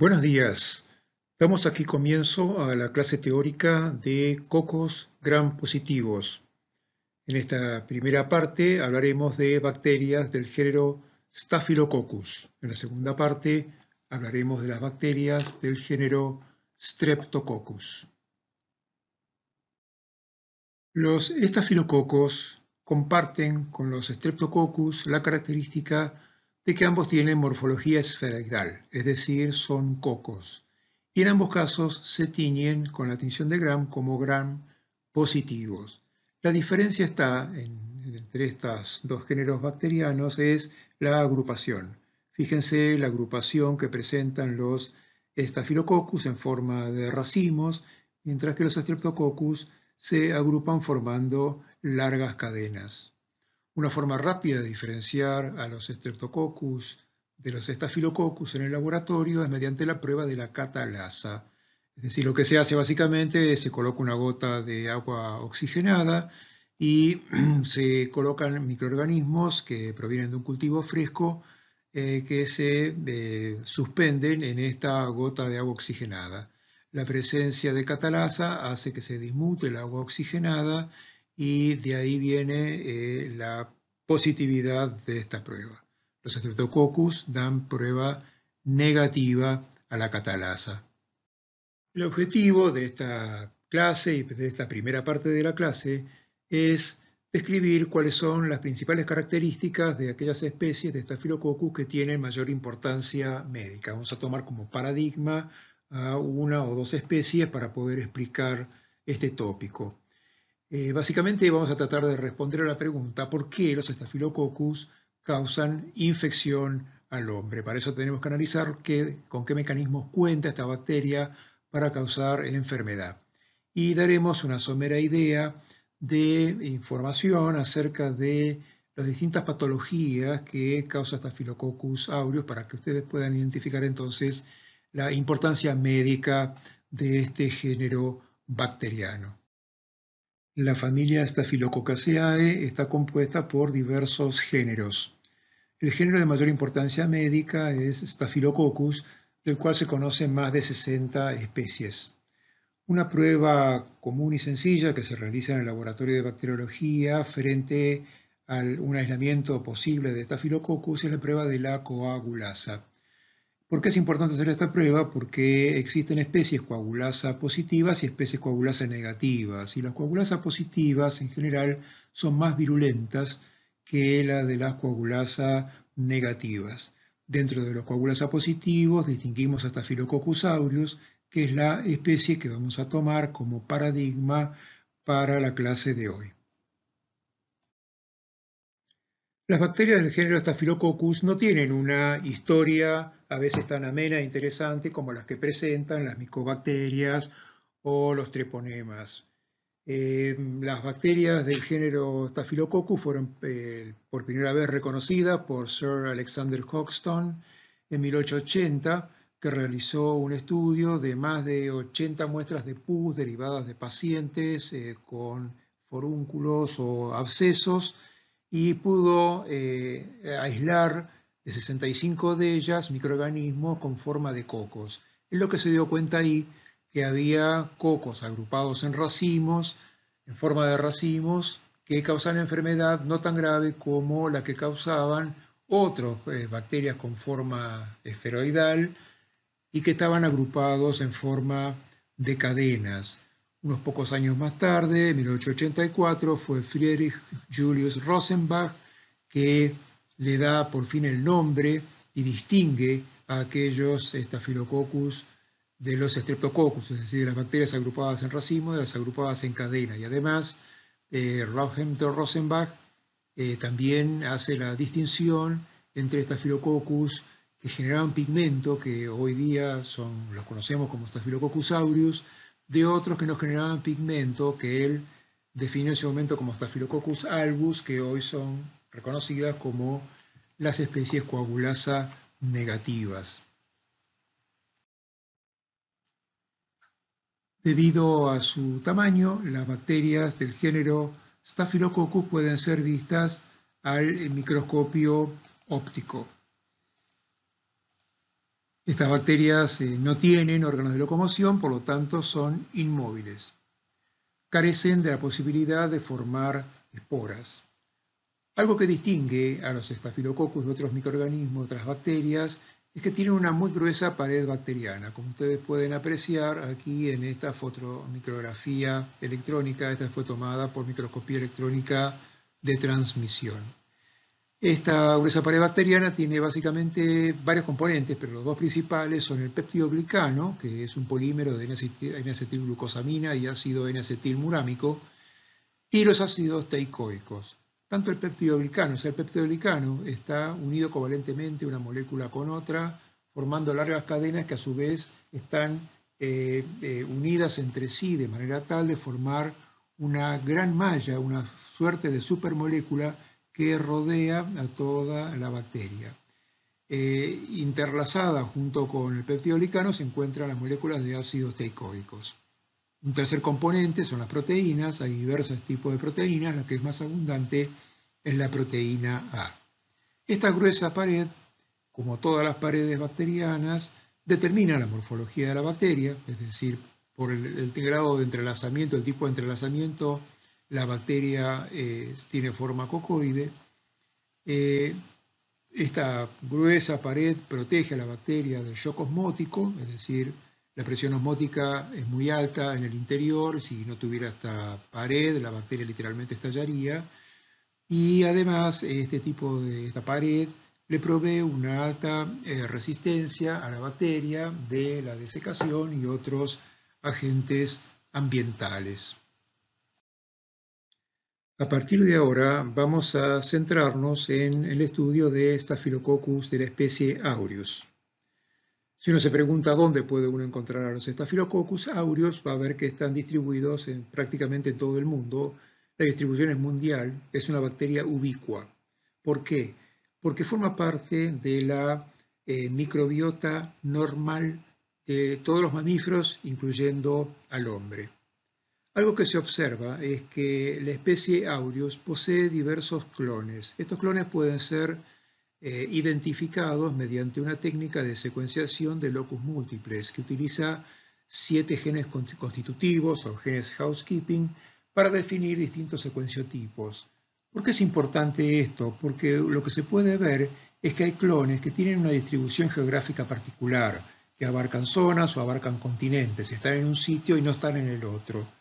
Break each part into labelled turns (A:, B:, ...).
A: Buenos días. Damos aquí comienzo a la clase teórica de cocos gram positivos. En esta primera parte hablaremos de bacterias del género Staphylococcus. En la segunda parte hablaremos de las bacterias del género Streptococcus. Los estafilococos comparten con los Streptococcus la característica de que ambos tienen morfología esferoidal, es decir, son cocos, y en ambos casos se tiñen con la tinción de Gram como Gram positivos. La diferencia está entre estos dos géneros bacterianos es la agrupación. Fíjense la agrupación que presentan los Staphylococcus en forma de racimos, mientras que los Streptococcus se agrupan formando largas cadenas. Una forma rápida de diferenciar a los Streptococcus de los Staphylococcus en el laboratorio es mediante la prueba de la catalasa. Es decir, lo que se hace básicamente es se coloca una gota de agua oxigenada y se colocan microorganismos que provienen de un cultivo fresco eh, que se eh, suspenden en esta gota de agua oxigenada. La presencia de catalasa hace que se dismute el agua oxigenada y de ahí viene eh, la positividad de esta prueba. Los Streptococcus dan prueba negativa a la catalasa. El objetivo de esta clase y de esta primera parte de la clase es describir cuáles son las principales características de aquellas especies de Staphylococcus que tienen mayor importancia médica. Vamos a tomar como paradigma a una o dos especies para poder explicar este tópico. Eh, básicamente vamos a tratar de responder a la pregunta ¿por qué los estafilococcus causan infección al hombre? Para eso tenemos que analizar con qué mecanismos cuenta esta bacteria para causar enfermedad. Y daremos una somera idea de información acerca de las distintas patologías que causa Staphylococcus aureus para que ustedes puedan identificar entonces la importancia médica de este género bacteriano. La familia Staphylococcus está compuesta por diversos géneros. El género de mayor importancia médica es Staphylococcus, del cual se conocen más de 60 especies. Una prueba común y sencilla que se realiza en el laboratorio de bacteriología frente a un aislamiento posible de Staphylococcus es la prueba de la coagulasa. ¿Por qué es importante hacer esta prueba? Porque existen especies coagulasa positivas y especies coagulasa negativas. Y las coagulasa positivas en general son más virulentas que las de las coagulasa negativas. Dentro de los coagulasa positivos distinguimos hasta Staphylococcus aureus, que es la especie que vamos a tomar como paradigma para la clase de hoy. Las bacterias del género Staphylococcus no tienen una historia a veces tan amena e interesante como las que presentan las micobacterias o los treponemas. Eh, las bacterias del género Staphylococcus fueron eh, por primera vez reconocidas por Sir Alexander Hoxton en 1880, que realizó un estudio de más de 80 muestras de pus derivadas de pacientes eh, con forúnculos o abscesos y pudo eh, aislar de 65 de ellas microorganismos con forma de cocos. Es lo que se dio cuenta ahí que había cocos agrupados en racimos, en forma de racimos, que causaban enfermedad no tan grave como la que causaban otras eh, bacterias con forma esferoidal y que estaban agrupados en forma de cadenas. Unos pocos años más tarde, en 1884, fue Friedrich Julius Rosenbach que le da por fin el nombre y distingue a aquellos Staphylococcus de los Streptococcus, es decir, las bacterias agrupadas en racimo de las agrupadas en cadena. Y además, eh, Rosenbach eh, también hace la distinción entre Staphylococcus que generaban pigmento, que hoy día son, los conocemos como Staphylococcus aureus, de otros que no generaban pigmento, que él definió en ese momento como Staphylococcus albus, que hoy son reconocidas como las especies coagulasa negativas. Debido a su tamaño, las bacterias del género Staphylococcus pueden ser vistas al microscopio óptico. Estas bacterias eh, no tienen órganos de locomoción, por lo tanto son inmóviles. Carecen de la posibilidad de formar esporas. Algo que distingue a los estafilococcus de otros microorganismos, otras bacterias, es que tienen una muy gruesa pared bacteriana, como ustedes pueden apreciar aquí en esta fotomicrografía electrónica. Esta fue tomada por microscopía electrónica de transmisión. Esta gruesa pared bacteriana tiene básicamente varios componentes, pero los dos principales son el peptidoglicano, que es un polímero de N-acetilglucosamina y ácido N-acetilmurámico, y los ácidos teicoicos. Tanto el peptidoglicano, o sea, el peptidoglicano está unido covalentemente una molécula con otra, formando largas cadenas que a su vez están eh, eh, unidas entre sí de manera tal de formar una gran malla, una suerte de supermolécula que rodea a toda la bacteria. Eh, interlazada junto con el peptidoglicano se encuentran las moléculas de ácidos teicoicos. Un tercer componente son las proteínas, hay diversos tipos de proteínas, la que es más abundante es la proteína A. Esta gruesa pared, como todas las paredes bacterianas, determina la morfología de la bacteria, es decir, por el, grado de entrelazamiento, el tipo de entrelazamiento, la bacteria eh, tiene forma cocoide. Eh, esta gruesa pared protege a la bacteria del shock osmótico, es decir, la presión osmótica es muy alta en el interior, si no tuviera esta pared, la bacteria literalmente estallaría. Y además, este tipo de esta pared le provee una alta eh, resistencia a la bacteria de la desecación y otros agentes ambientales. A partir de ahora vamos a centrarnos en el estudio de Staphylococcus de la especie Aureus. Si uno se pregunta dónde puede uno encontrar a los Staphylococcus aureus, va a ver que están distribuidos en prácticamente todo el mundo. La distribución es mundial, es una bacteria ubicua. ¿Por qué? Porque forma parte de la eh, microbiota normal de todos los mamíferos, incluyendo al hombre. Algo que se observa es que la especie aureus posee diversos clones. Estos clones pueden ser eh, identificados mediante una técnica de secuenciación de locus múltiples que utiliza siete genes constitutivos o genes housekeeping para definir distintos secuenciotipos. ¿Por qué es importante esto? Porque lo que se puede ver es que hay clones que tienen una distribución geográfica particular, que abarcan zonas o abarcan continentes, están en un sitio y no están en el otro.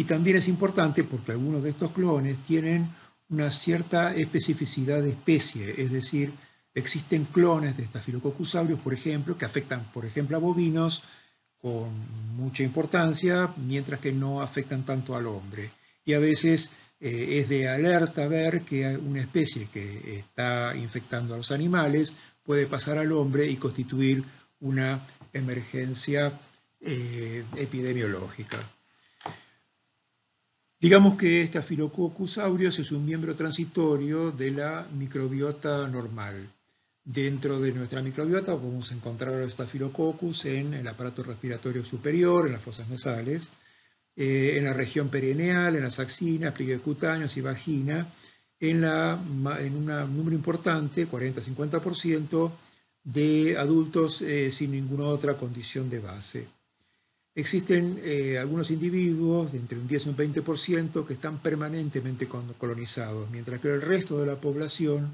A: Y también es importante porque algunos de estos clones tienen una cierta especificidad de especie, es decir, existen clones de Staphylococcus aureus, por ejemplo, que afectan, por ejemplo, a bovinos con mucha importancia, mientras que no afectan tanto al hombre. Y a veces eh, es de alerta ver que una especie que está infectando a los animales puede pasar al hombre y constituir una emergencia eh, epidemiológica. Digamos que Staphylococcus aureus es un miembro transitorio de la microbiota normal. Dentro de nuestra microbiota podemos encontrar los Staphylococcus en el aparato respiratorio superior, en las fosas nasales, eh, en la región perineal, en las axinas, pliegues cutáneos y vagina, en, un número importante, 40-50%, de adultos eh, sin ninguna otra condición de base. Existen eh, algunos individuos, de entre un 10 y un 20%, que están permanentemente colonizados, mientras que el resto de la población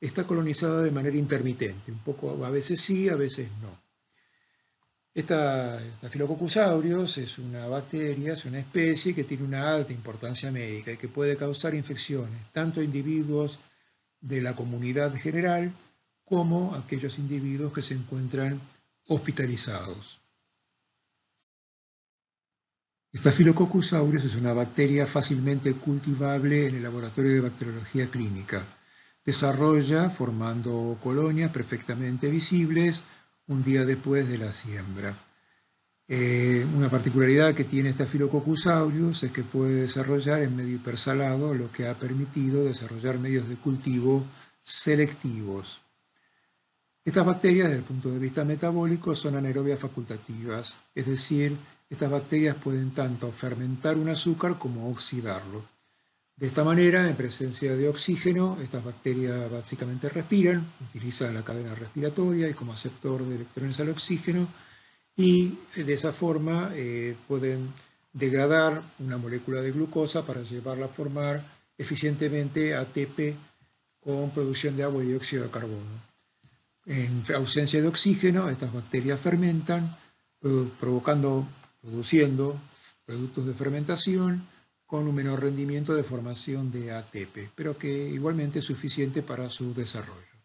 A: está colonizada de manera intermitente, un poco a veces sí, a veces no. Esta, Staphylococcus aureus es una bacteria, es una especie que tiene una alta importancia médica y que puede causar infecciones, tanto a individuos de la comunidad general como a aquellos individuos que se encuentran hospitalizados. Staphylococcus aureus es una bacteria fácilmente cultivable en el laboratorio de bacteriología clínica. Desarrolla formando colonias perfectamente visibles un día después de la siembra. Eh, una particularidad que tiene Staphylococcus aureus es que puede desarrollar en medio hipersalado, lo que ha permitido desarrollar medios de cultivo selectivos. Estas bacterias, desde el punto de vista metabólico, son anaerobias facultativas, es decir, estas bacterias pueden tanto fermentar un azúcar como oxidarlo. De esta manera, en presencia de oxígeno, estas bacterias básicamente respiran, utilizan la cadena respiratoria y como aceptor de electrones al oxígeno y de esa forma eh, pueden degradar una molécula de glucosa para llevarla a formar eficientemente ATP con producción de agua y dióxido de carbono. En ausencia de oxígeno, estas bacterias fermentan, provocando, produciendo productos de fermentación con un menor rendimiento de formación de ATP, pero que igualmente es suficiente para su desarrollo.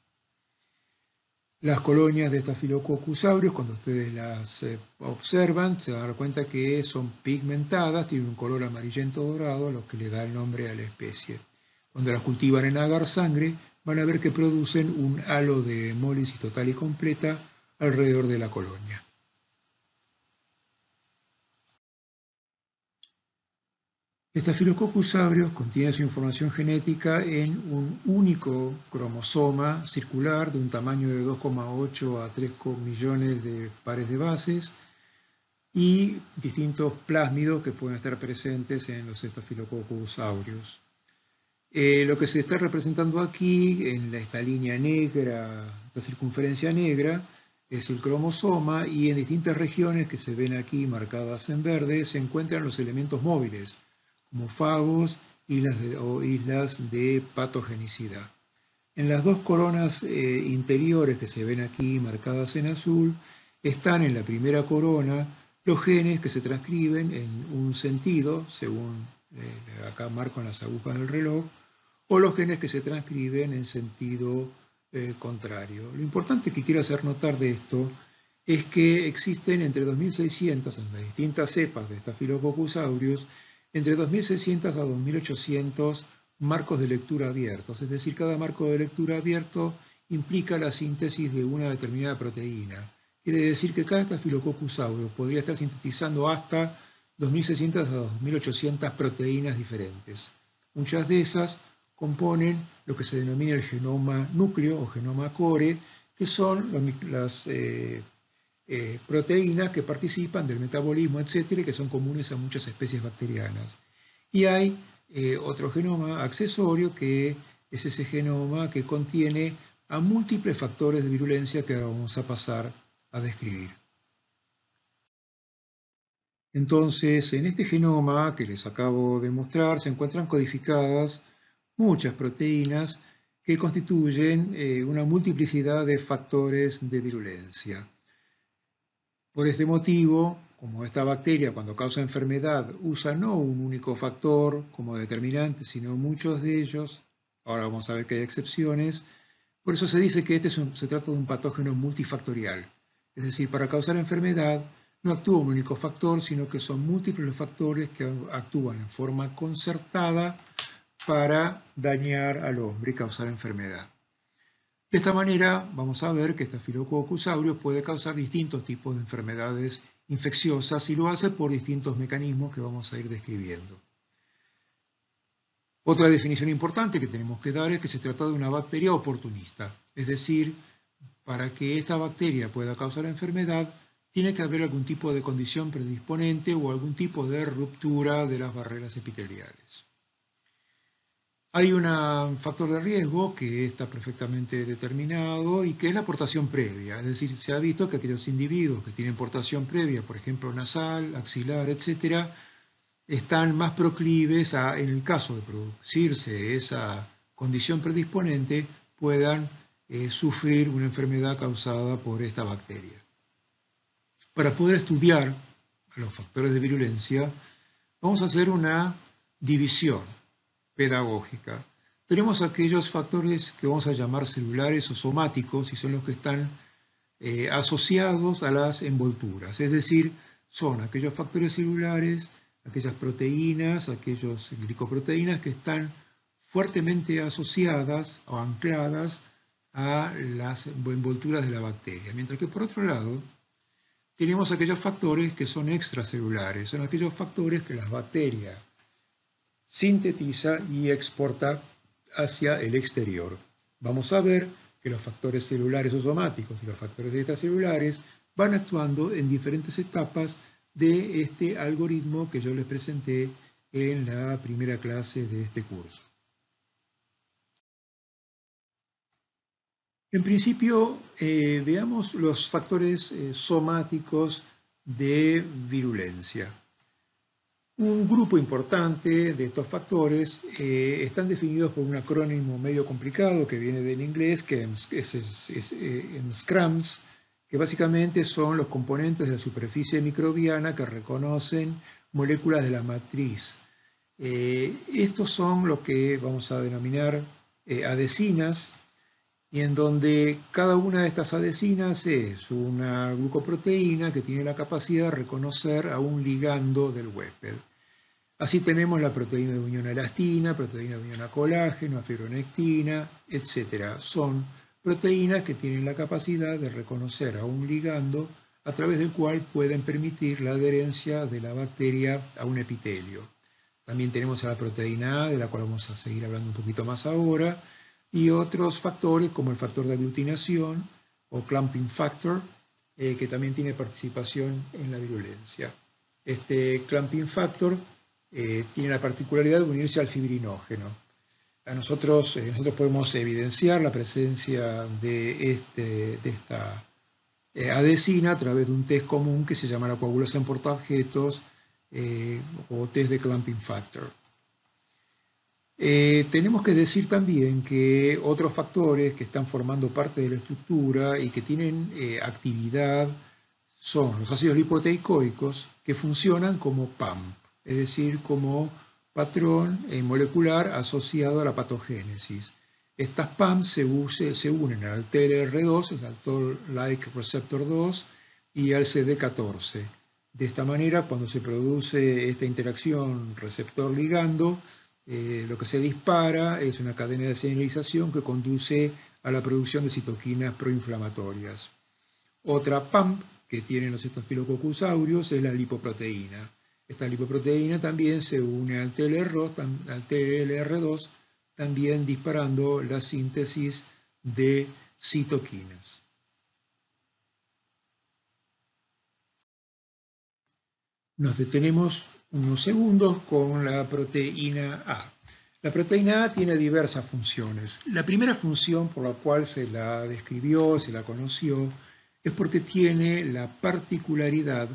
A: Las colonias de Staphylococcus aureus, cuando ustedes las eh, observan, se van cuenta que son pigmentadas, tienen un color amarillento dorado, lo que le da el nombre a la especie. Cuando las cultivan en agar sangre, van a ver que producen un halo de hemólisis total y completa alrededor de la colonia. Staphylococcus aureus contiene su información genética en un único cromosoma circular de un tamaño de 2,8 a 3 millones de pares de bases y distintos plásmidos que pueden estar presentes en los Staphylococcus aureus. Eh, lo que se está representando aquí en esta línea negra, esta circunferencia negra, es el cromosoma y en distintas regiones que se ven aquí marcadas en verde se encuentran los elementos móviles como fagos o islas de patogenicidad. En las dos coronas eh, interiores que se ven aquí marcadas en azul, están en la primera corona los genes que se transcriben en un sentido, según eh, acá marco en las agujas del reloj, o los genes que se transcriben en sentido eh, contrario. Lo importante que quiero hacer notar de esto es que existen entre 2600 en las distintas cepas de Staphylococcus aureus entre 2.600 a 2.800 marcos de lectura abiertos, es decir, cada marco de lectura abierto implica la síntesis de una determinada proteína. Quiere decir que cada Staphylococcus aureus podría estar sintetizando hasta 2.600 a 2.800 proteínas diferentes. Muchas de esas componen lo que se denomina el genoma núcleo o genoma core, que son las eh, eh, proteínas que participan del metabolismo, etcétera, y que son comunes a muchas especies bacterianas. Y hay eh, otro genoma accesorio que es ese genoma que contiene a múltiples factores de virulencia que vamos a pasar a describir. Entonces, en este genoma que les acabo de mostrar se encuentran codificadas muchas proteínas que constituyen eh, una multiplicidad de factores de virulencia. Por este motivo, como esta bacteria cuando causa enfermedad usa no un único factor como determinante, sino muchos de ellos, ahora vamos a ver que hay excepciones, por eso se dice que este se trata de un patógeno multifactorial. Es decir, para causar enfermedad no actúa un único factor, sino que son múltiples los factores que actúan en forma concertada para dañar al hombre y causar enfermedad. De esta manera vamos a ver que Staphylococcus aureus puede causar distintos tipos de enfermedades infecciosas y lo hace por distintos mecanismos que vamos a ir describiendo. Otra definición importante que tenemos que dar es que se trata de una bacteria oportunista, es decir, para que esta bacteria pueda causar enfermedad, tiene que haber algún tipo de condición predisponente o algún tipo de ruptura de las barreras epiteliales. Hay un factor de riesgo que está perfectamente determinado y que es la portación previa. Es decir, se ha visto que aquellos individuos que tienen portación previa, por ejemplo nasal, axilar, etc., están más proclives a, en el caso de producirse esa condición predisponente, puedan eh, sufrir una enfermedad causada por esta bacteria. Para poder estudiar los factores de virulencia, vamos a hacer una división pedagógica. Tenemos aquellos factores que vamos a llamar celulares o somáticos y son los que están eh, asociados a las envolturas, es decir, son aquellos factores celulares, aquellas proteínas, aquellos glicoproteínas que están fuertemente asociadas o ancladas a las envolturas de la bacteria. Mientras que por otro lado, tenemos aquellos factores que son extracelulares, son aquellos factores que las bacterias sintetiza y exporta hacia el exterior. Vamos a ver que los factores celulares o somáticos y los factores extracelulares van actuando en diferentes etapas de este algoritmo que yo les presenté en la primera clase de este curso. En principio, eh, veamos los factores eh, somáticos de virulencia. Un grupo importante de estos factores eh, están definidos por un acrónimo medio complicado que viene del inglés, que es, en SCRAMS, que básicamente son los componentes de la superficie microbiana que reconocen moléculas de la matriz. estos son lo que vamos a denominar adesinas, y en donde cada una de estas adhesinas es una glucoproteína que tiene la capacidad de reconocer a un ligando del huésped. Así tenemos la proteína de unión a elastina, proteína de unión a colágeno, a fibronectina, etc. Son proteínas que tienen la capacidad de reconocer a un ligando a través del cual pueden permitir la adherencia de la bacteria a un epitelio. También tenemos a la proteína A, de la cual vamos a seguir hablando un poquito más ahora, y otros factores como el factor de aglutinación o clumping factor, eh, que también tiene participación en la virulencia. Este clumping factor eh, tiene la particularidad de unirse al fibrinógeno. Eh, nosotros podemos evidenciar la presencia de, este, esta adesina a través de un test común que se llama la coagulación por objetos o test de clumping factor. Eh, tenemos que decir también que otros factores que están formando parte de la estructura y que tienen eh, actividad son los ácidos lipoteicoicos que funcionan como PAMP, es decir, como patrón eh, molecular asociado a la patogénesis. Estas PAMP se, unen al TLR2, al Toll-like receptor 2 y al CD14. De esta manera, cuando se produce esta interacción receptor-ligando, eh, lo que se dispara es una cadena de señalización que conduce a la producción de citoquinas proinflamatorias. Otra PAMP que tienen los estafilococcus aureus es la lipoproteína. Esta lipoproteína también se une al TLR2, también disparando la síntesis de citoquinas. Nos detenemos unos segundos con la proteína A. La proteína A tiene diversas funciones. La primera función por la cual se la describió, se la conoció, es porque tiene la particularidad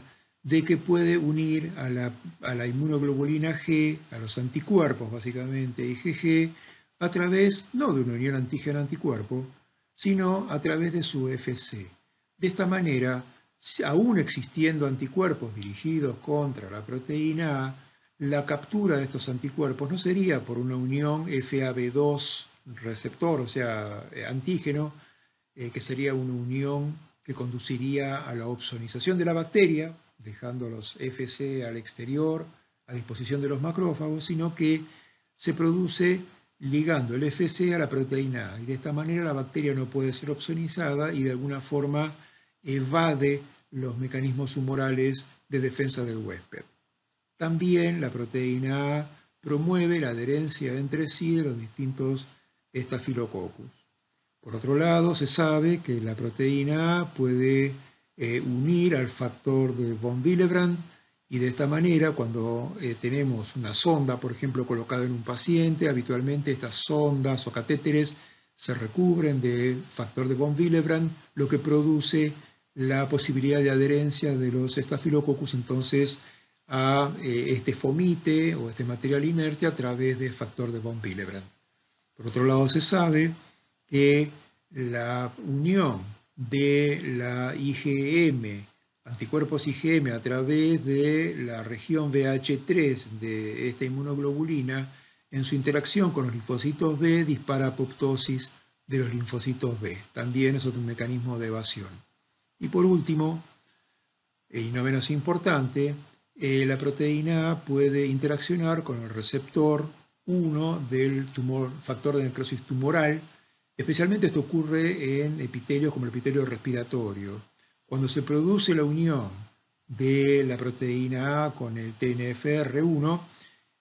A: de que puede unir a la, inmunoglobulina G, a los anticuerpos básicamente, IgG, a través no de una unión antígeno-anticuerpo, sino a través de su FC. De esta manera, aún existiendo anticuerpos dirigidos contra la proteína A, la captura de estos anticuerpos no sería por una unión FAB2 receptor, o sea, eh, antígeno, eh, que sería una unión que conduciría a la opsonización de la bacteria, dejando los FC al exterior, a disposición de los macrófagos, sino que se produce ligando el FC a la proteína A. Y de esta manera la bacteria no puede ser opsonizada y de alguna forma evade los mecanismos humorales de defensa del huésped. También la proteína A promueve la adherencia entre sí de los distintos estafilococcus. Por otro lado, se sabe que la proteína A puede eh, unir al factor de von Willebrand y de esta manera, cuando eh, tenemos una sonda, por ejemplo, colocada en un paciente, habitualmente estas sondas o catéteres se recubren de factor de von Willebrand, lo que produce la posibilidad de adherencia de los estafilococcus entonces a eh, este fomite o este material inerte a través del factor de von Willebrand. Por otro lado, se sabe que la unión de la IgM, anticuerpos IgM, a través de la región BH3 de esta inmunoglobulina, en su interacción con los linfocitos B, dispara apoptosis de los linfocitos B. También es otro mecanismo de evasión. Y por último, y no menos importante, eh, la proteína A puede interaccionar con el receptor 1 del tumor, factor de necrosis tumoral. Especialmente esto ocurre en epitelios como el epitelio respiratorio. Cuando se produce la unión de la proteína A con el TNFR1,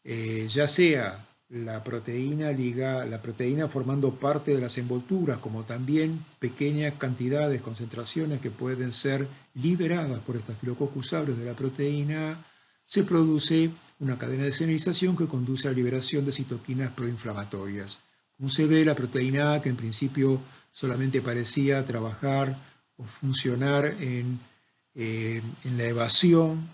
A: eh, ya sea la proteína liga, la proteína formando parte de las envolturas, como también pequeñas cantidades, concentraciones que pueden ser liberadas por estafilococcus aureus de la proteína, se produce una cadena de señalización que conduce a la liberación de citoquinas proinflamatorias. Como se ve, la proteína A, que en principio solamente parecía trabajar o funcionar en, eh, en la evasión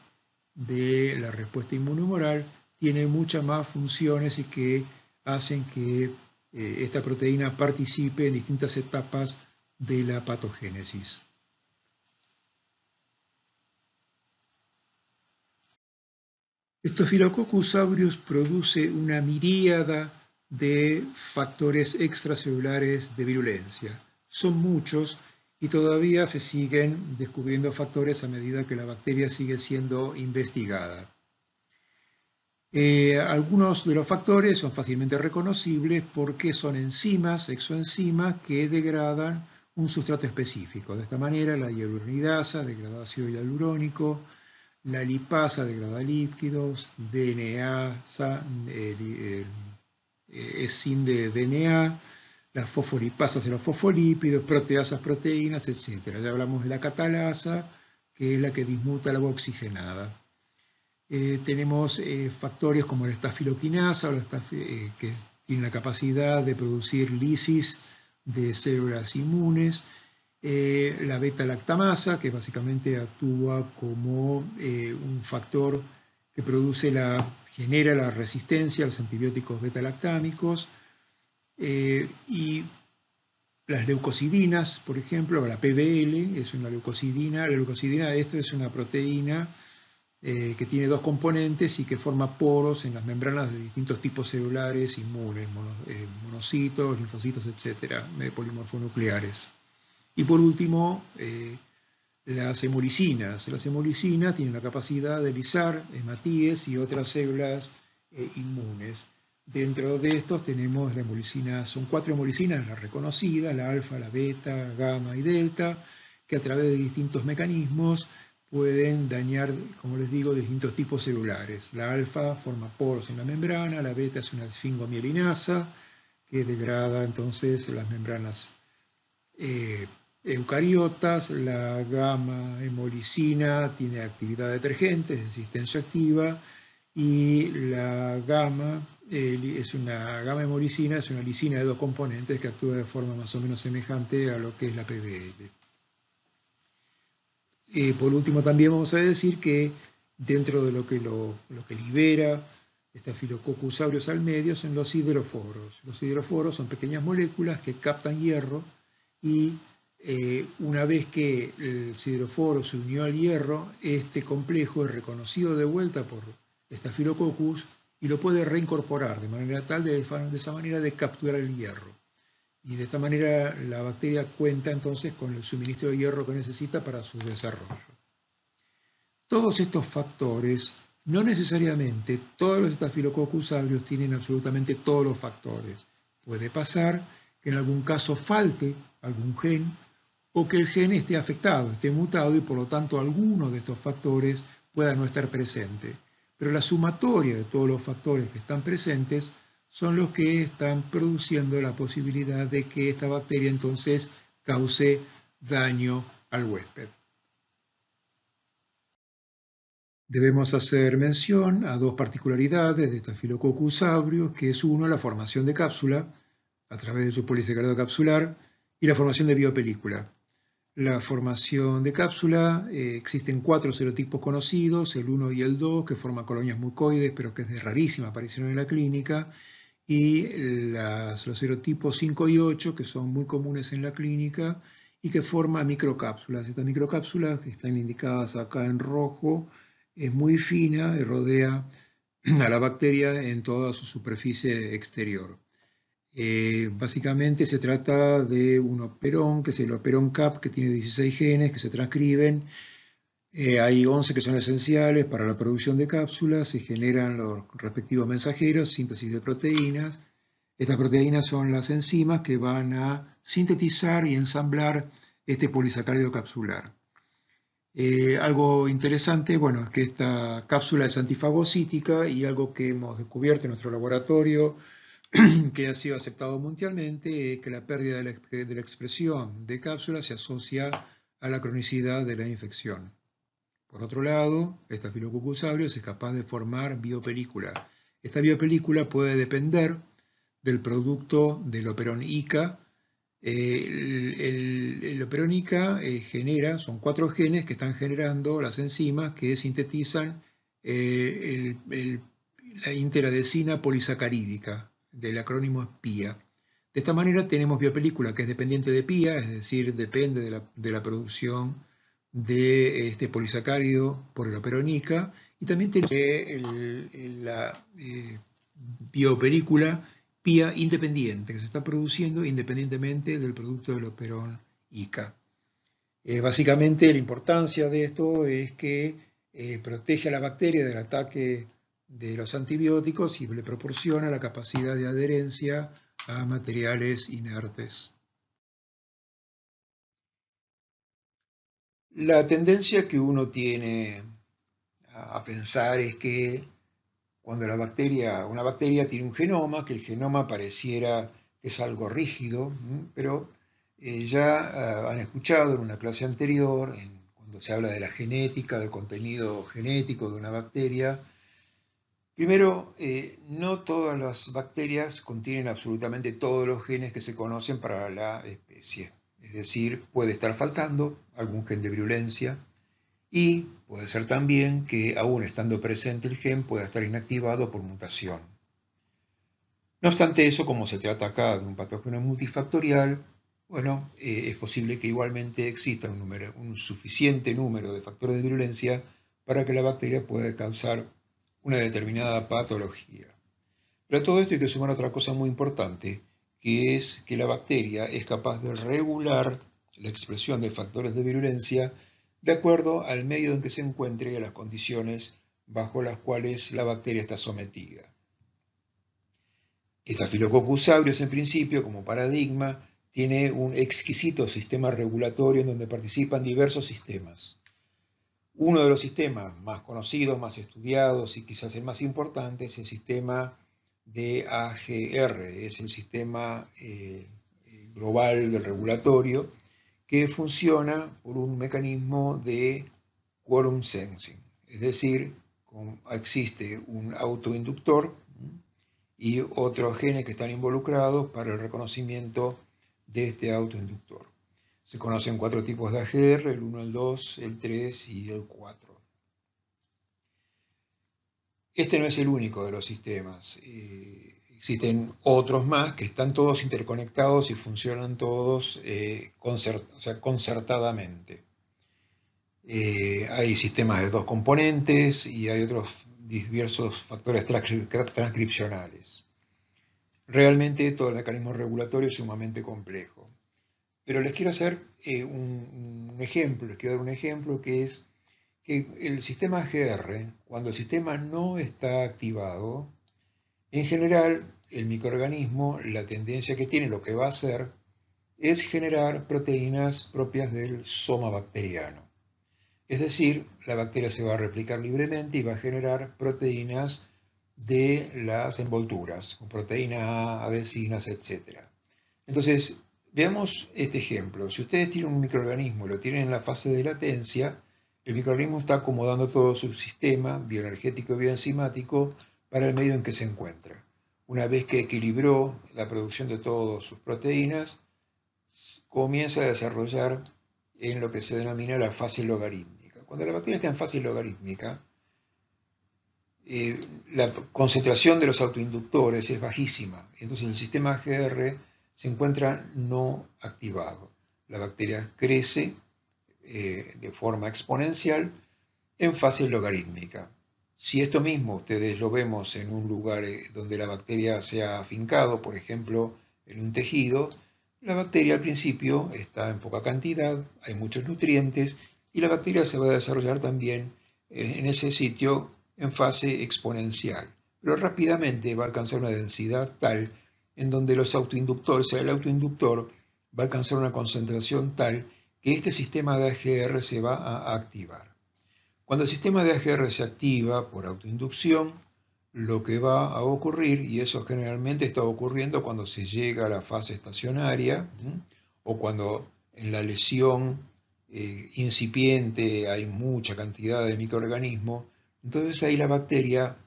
A: de la respuesta inmunomoral, tiene muchas más funciones y que hacen que eh, esta proteína participe en distintas etapas de la patogénesis. Staphylococcus aureus produce una miríada de factores extracelulares de virulencia. Son muchos y todavía se siguen descubriendo factores a medida que la bacteria sigue siendo investigada. Eh, algunos de los factores son fácilmente reconocibles porque son enzimas, exoenzimas, que degradan un sustrato específico. De esta manera, la hialuronidasa degrada ácido hialurónico, la lipasa degrada líquidos, DNA eh, es sin de DNA, las fosfolipasas de los fosfolípidos, proteasas, proteínas, etc. Ya hablamos de la catalasa, que es la que dismuta el agua oxigenada. Eh, tenemos eh, factores como la estafiloquinasa, eh, que tiene la capacidad de producir lisis de células inmunes, la beta-lactamasa, que básicamente actúa como un factor que produce la, genera la resistencia a los antibióticos beta-lactámicos, y las leucocidinas, por ejemplo, la PBL es una leucocidina, la leucocidina, esto es una proteína eh, que tiene dos componentes y que forma poros en las membranas de distintos tipos celulares inmunes, eh, monocitos, linfocitos, etcétera, polimorfonucleares. Y por último, eh, las hemolicinas. Las hemolicinas tienen la capacidad de lisar hematíes y otras células inmunes. Dentro de estos tenemos la hemolicina, son cuatro hemolicinas, las reconocidas, la alfa, la beta, gamma y delta, que a través de distintos mecanismos pueden dañar, como les digo, distintos tipos celulares. La alfa forma poros en la membrana, la beta es una esfingomielinasa que degrada entonces las membranas eh, eucariotas, la gamma hemolicina tiene actividad detergente, es decir, tensioactiva, y la gamma es una hemolicina, es una lisina de dos componentes que actúa de forma más o menos semejante a lo que es la PBL. Eh, por último, también vamos a decir que dentro de lo que, lo, que libera Staphylococcus aureus al medio son los hidroforos. Los hidroforos son pequeñas moléculas que captan hierro y eh, una vez que el hidroforo se unió al hierro, este complejo es reconocido de vuelta por Staphylococcus y lo puede reincorporar de manera tal de, esa manera de capturar el hierro y de esta manera la bacteria cuenta entonces con el suministro de hierro que necesita para su desarrollo. Todos estos factores, no necesariamente todos los estafilococcus aureus tienen absolutamente todos los factores. Puede pasar que en algún caso falte algún gen o que el gen esté afectado, esté mutado y por lo tanto alguno de estos factores pueda no estar presente. Pero la sumatoria de todos los factores que están presentes son los que están produciendo la posibilidad de que esta bacteria entonces cause daño al huésped. Debemos hacer mención a dos particularidades de Staphylococcus aureus, que es uno, la formación de cápsula a través de su polisacárido capsular y la formación de biopelícula. La formación de cápsula, eh, existen cuatro serotipos conocidos, el 1 y el 2, que forman colonias mucoides, pero que es de rarísima aparición en la clínica, y los serotipos 5 y 8, que son muy comunes en la clínica y que forman microcápsulas. Estas microcápsulas, que están indicadas acá en rojo, es muy fina y rodea a la bacteria en toda su superficie exterior. Eh, básicamente se trata de un operón, que es el operón CAP, que tiene 16 genes que se transcriben eh, hay 11 que son esenciales para la producción de cápsulas, se generan los respectivos mensajeros, síntesis de proteínas. Estas proteínas son las enzimas que van a sintetizar y ensamblar este polisacárido capsular. Eh, algo interesante, bueno, es que esta cápsula es antifagocítica y algo que hemos descubierto en nuestro laboratorio, que ha sido aceptado mundialmente, es que la pérdida de la, expresión de cápsulas se asocia a la cronicidad de la infección. Por otro lado, Staphylococcus aureus es capaz de formar biopelícula. Esta biopelícula puede depender del producto del operón ICA. el, operón ICA eh, genera, son cuatro genes que están generando las enzimas que sintetizan eh, la interadecina polisacarídica, del acrónimo PIA. De esta manera tenemos biopelícula que es dependiente de PIA, es decir, depende de la, producción de este polisacárido por el operonica, y también tenemos la eh, biopelícula PIA independiente, que se está produciendo independientemente del producto del operón ICA. Eh, básicamente la importancia de esto es que eh, protege a la bacteria del ataque de los antibióticos y le proporciona la capacidad de adherencia a materiales inertes. La tendencia que uno tiene a pensar es que cuando la bacteria, una bacteria tiene un genoma, que el genoma pareciera que es algo rígido, pero eh, ya ah, han escuchado en una clase anterior, cuando se habla de la genética, del contenido genético de una bacteria, Primero, eh, no todas las bacterias contienen absolutamente todos los genes que se conocen para la especie. Es decir, puede estar faltando algún gen de virulencia y puede ser también que aún estando presente el gen pueda estar inactivado por mutación. No obstante eso, como se trata acá de un patógeno multifactorial, bueno, eh, es posible que igualmente exista un, un suficiente número de factores de virulencia para que la bacteria pueda causar una determinada patología. Pero a todo esto hay que sumar otra cosa muy importante, que es que la bacteria es capaz de regular la expresión de factores de virulencia de acuerdo al medio en que se encuentre y a las condiciones bajo las cuales la bacteria está sometida. Staphylococcus aureus, en principio, como paradigma, tiene un exquisito sistema regulatorio en donde participan diversos sistemas. Uno de los sistemas más conocidos, más estudiados y quizás el más importante es el sistema de AGR, es el sistema eh, global del regulatorio que funciona por un mecanismo de quorum sensing, es decir, existe un autoinductor y otros genes que están involucrados para el reconocimiento de este autoinductor. Se conocen cuatro tipos de AGR, el 1, el 2, el 3 y el 4. Este no es el único de los sistemas. Eh, existen otros más que están todos interconectados y funcionan todos eh, concertadamente. Eh, hay sistemas de dos componentes y hay otros diversos factores transcripcionales. Realmente todo el mecanismo regulatorio es sumamente complejo. Pero les quiero hacer eh, un, ejemplo, les quiero dar un ejemplo que es que el sistema GR, cuando el sistema no está activado, en general el microorganismo, la tendencia que tiene, lo que va a hacer, es generar proteínas propias del soma bacteriano. Es decir, la bacteria se va a replicar libremente y va a generar proteínas de las envolturas, proteínas A, adesinas, etc. Entonces, Veamos este ejemplo. Si ustedes tienen un microorganismo y lo tienen en la fase de latencia, el microorganismo está acomodando todo su sistema bioenergético y bioenzimático para el medio en que se encuentra. Una vez que equilibró la producción de todas sus proteínas, comienza a desarrollar en lo que se denomina la fase logarítmica. Cuando la bacteria está en fase logarítmica, eh, la concentración de los autoinductores es bajísima. Entonces el sistema GR se encuentra no activado. La bacteria crece eh, de forma exponencial en fase logarítmica. Si esto mismo ustedes lo vemos en un lugar eh, donde la bacteria se ha afincado, por ejemplo, en un tejido, la bacteria al principio está en poca cantidad, hay muchos nutrientes y la bacteria se va a desarrollar también eh, en ese sitio en fase exponencial, pero rápidamente va a alcanzar una densidad tal en donde los autoinductores, el autoinductor va a alcanzar una concentración tal que este sistema de AGR se va a activar. Cuando el sistema de AGR se activa por autoinducción, lo que va a ocurrir, y eso generalmente está ocurriendo cuando se llega a la fase estacionaria, o cuando en la lesión eh, incipiente, hay mucha cantidad de microorganismos, entonces ahí la bacteria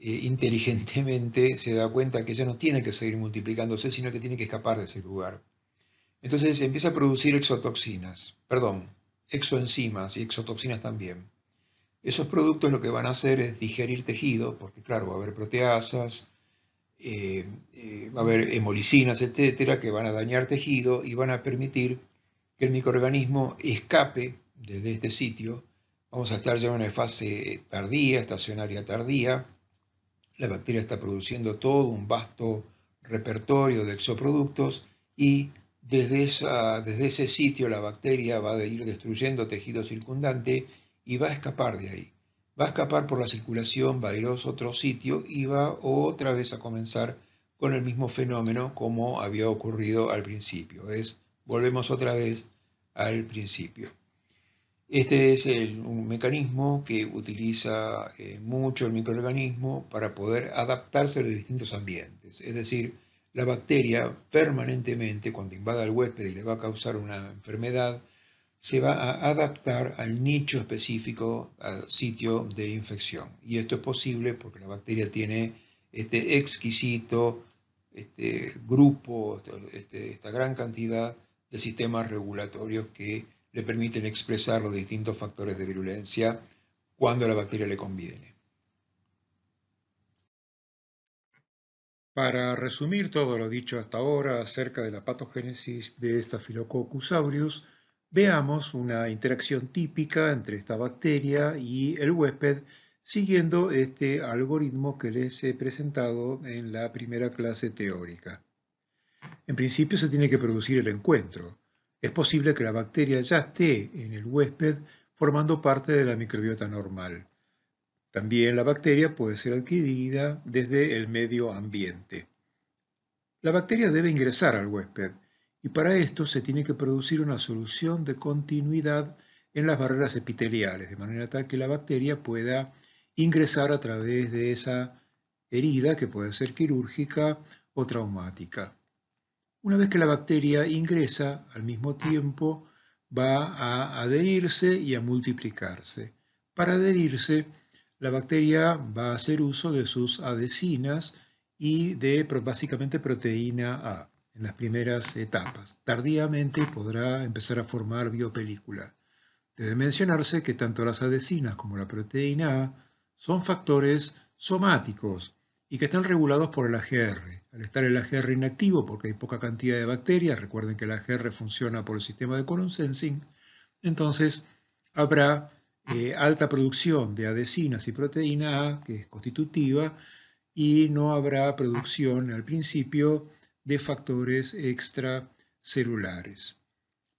A: eh, inteligentemente se da cuenta que ya no tiene que seguir multiplicándose, sino que tiene que escapar de ese lugar. Entonces empieza a producir exotoxinas, perdón, exoenzimas y exotoxinas también. Esos productos lo que van a hacer es digerir tejido, porque claro, va a haber proteasas, eh, eh, va a haber hemolicinas, etcétera, que van a dañar tejido y van a permitir que el microorganismo escape desde este sitio. Vamos a estar ya en una fase tardía, estacionaria tardía. La bacteria está produciendo todo un vasto repertorio de exoproductos y desde, ese sitio la bacteria va a ir destruyendo tejido circundante y va a escapar de ahí. Va a escapar por la circulación, va a ir a otro sitio y va otra vez a comenzar con el mismo fenómeno como había ocurrido al principio. Es, volvemos otra vez al principio. Este es un mecanismo que utiliza eh, mucho el microorganismo para poder adaptarse a los distintos ambientes. Es decir, la bacteria permanentemente, cuando invada al huésped y le va a causar una enfermedad, se va a adaptar al nicho específico, al sitio de infección. Y esto es posible porque la bacteria tiene este exquisito este grupo, este, esta gran cantidad de sistemas regulatorios que le permiten expresar los distintos factores de virulencia cuando a la bacteria le conviene. Para resumir todo lo dicho hasta ahora acerca de la patogénesis de Staphylococcus aureus, Veamos una interacción típica entre esta bacteria y el huésped siguiendo este algoritmo que les he presentado en la primera clase teórica. En principio se tiene que producir el encuentro. Es posible que la bacteria ya esté en el huésped formando parte de la microbiota normal. También la bacteria puede ser adquirida desde el medio ambiente. La bacteria debe ingresar al huésped y para esto se tiene que producir una solución de continuidad en las barreras epiteliales, de manera tal que la bacteria pueda ingresar a través de esa herida que puede ser quirúrgica o traumática. Una vez que la bacteria ingresa, al mismo tiempo va a adherirse y a multiplicarse. Para adherirse, la bacteria va a hacer uso de sus adhesinas y de básicamente proteína A en las primeras etapas. Tardíamente podrá empezar a formar biopelícula. Debe mencionarse que tanto las adhesinas como la proteína A son factores somáticos y que están regulados por el AGR. Al estar el AGR inactivo, porque hay poca cantidad de bacterias, recuerden que el AGR funciona por el sistema de colon sensing, entonces habrá eh, alta producción de adhesinas y proteína A, que es constitutiva, y no habrá producción al principio de factores extracelulares.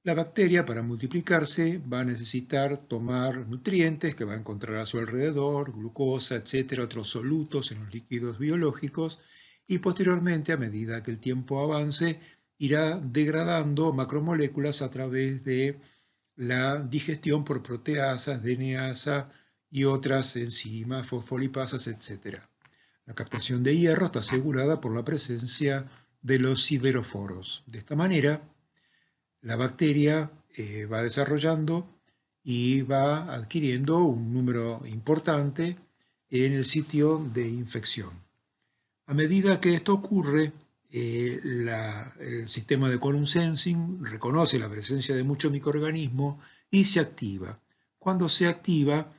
A: La bacteria para multiplicarse va a necesitar tomar nutrientes que va a encontrar a su alrededor, glucosa, etcétera, otros solutos en los líquidos biológicos y posteriormente, a medida que el tiempo avance, irá degradando macromoléculas a través de la digestión por proteasas, DNAsa y otras enzimas, fosfolipasas, etcétera. La captación de hierro está asegurada por la presencia de los sideroforos. De esta manera, la bacteria eh, va desarrollando y va adquiriendo un número importante en el sitio de infección. A medida que esto ocurre, eh, el sistema de column sensing reconoce la presencia de muchos microorganismos y se activa. Cuando se activa,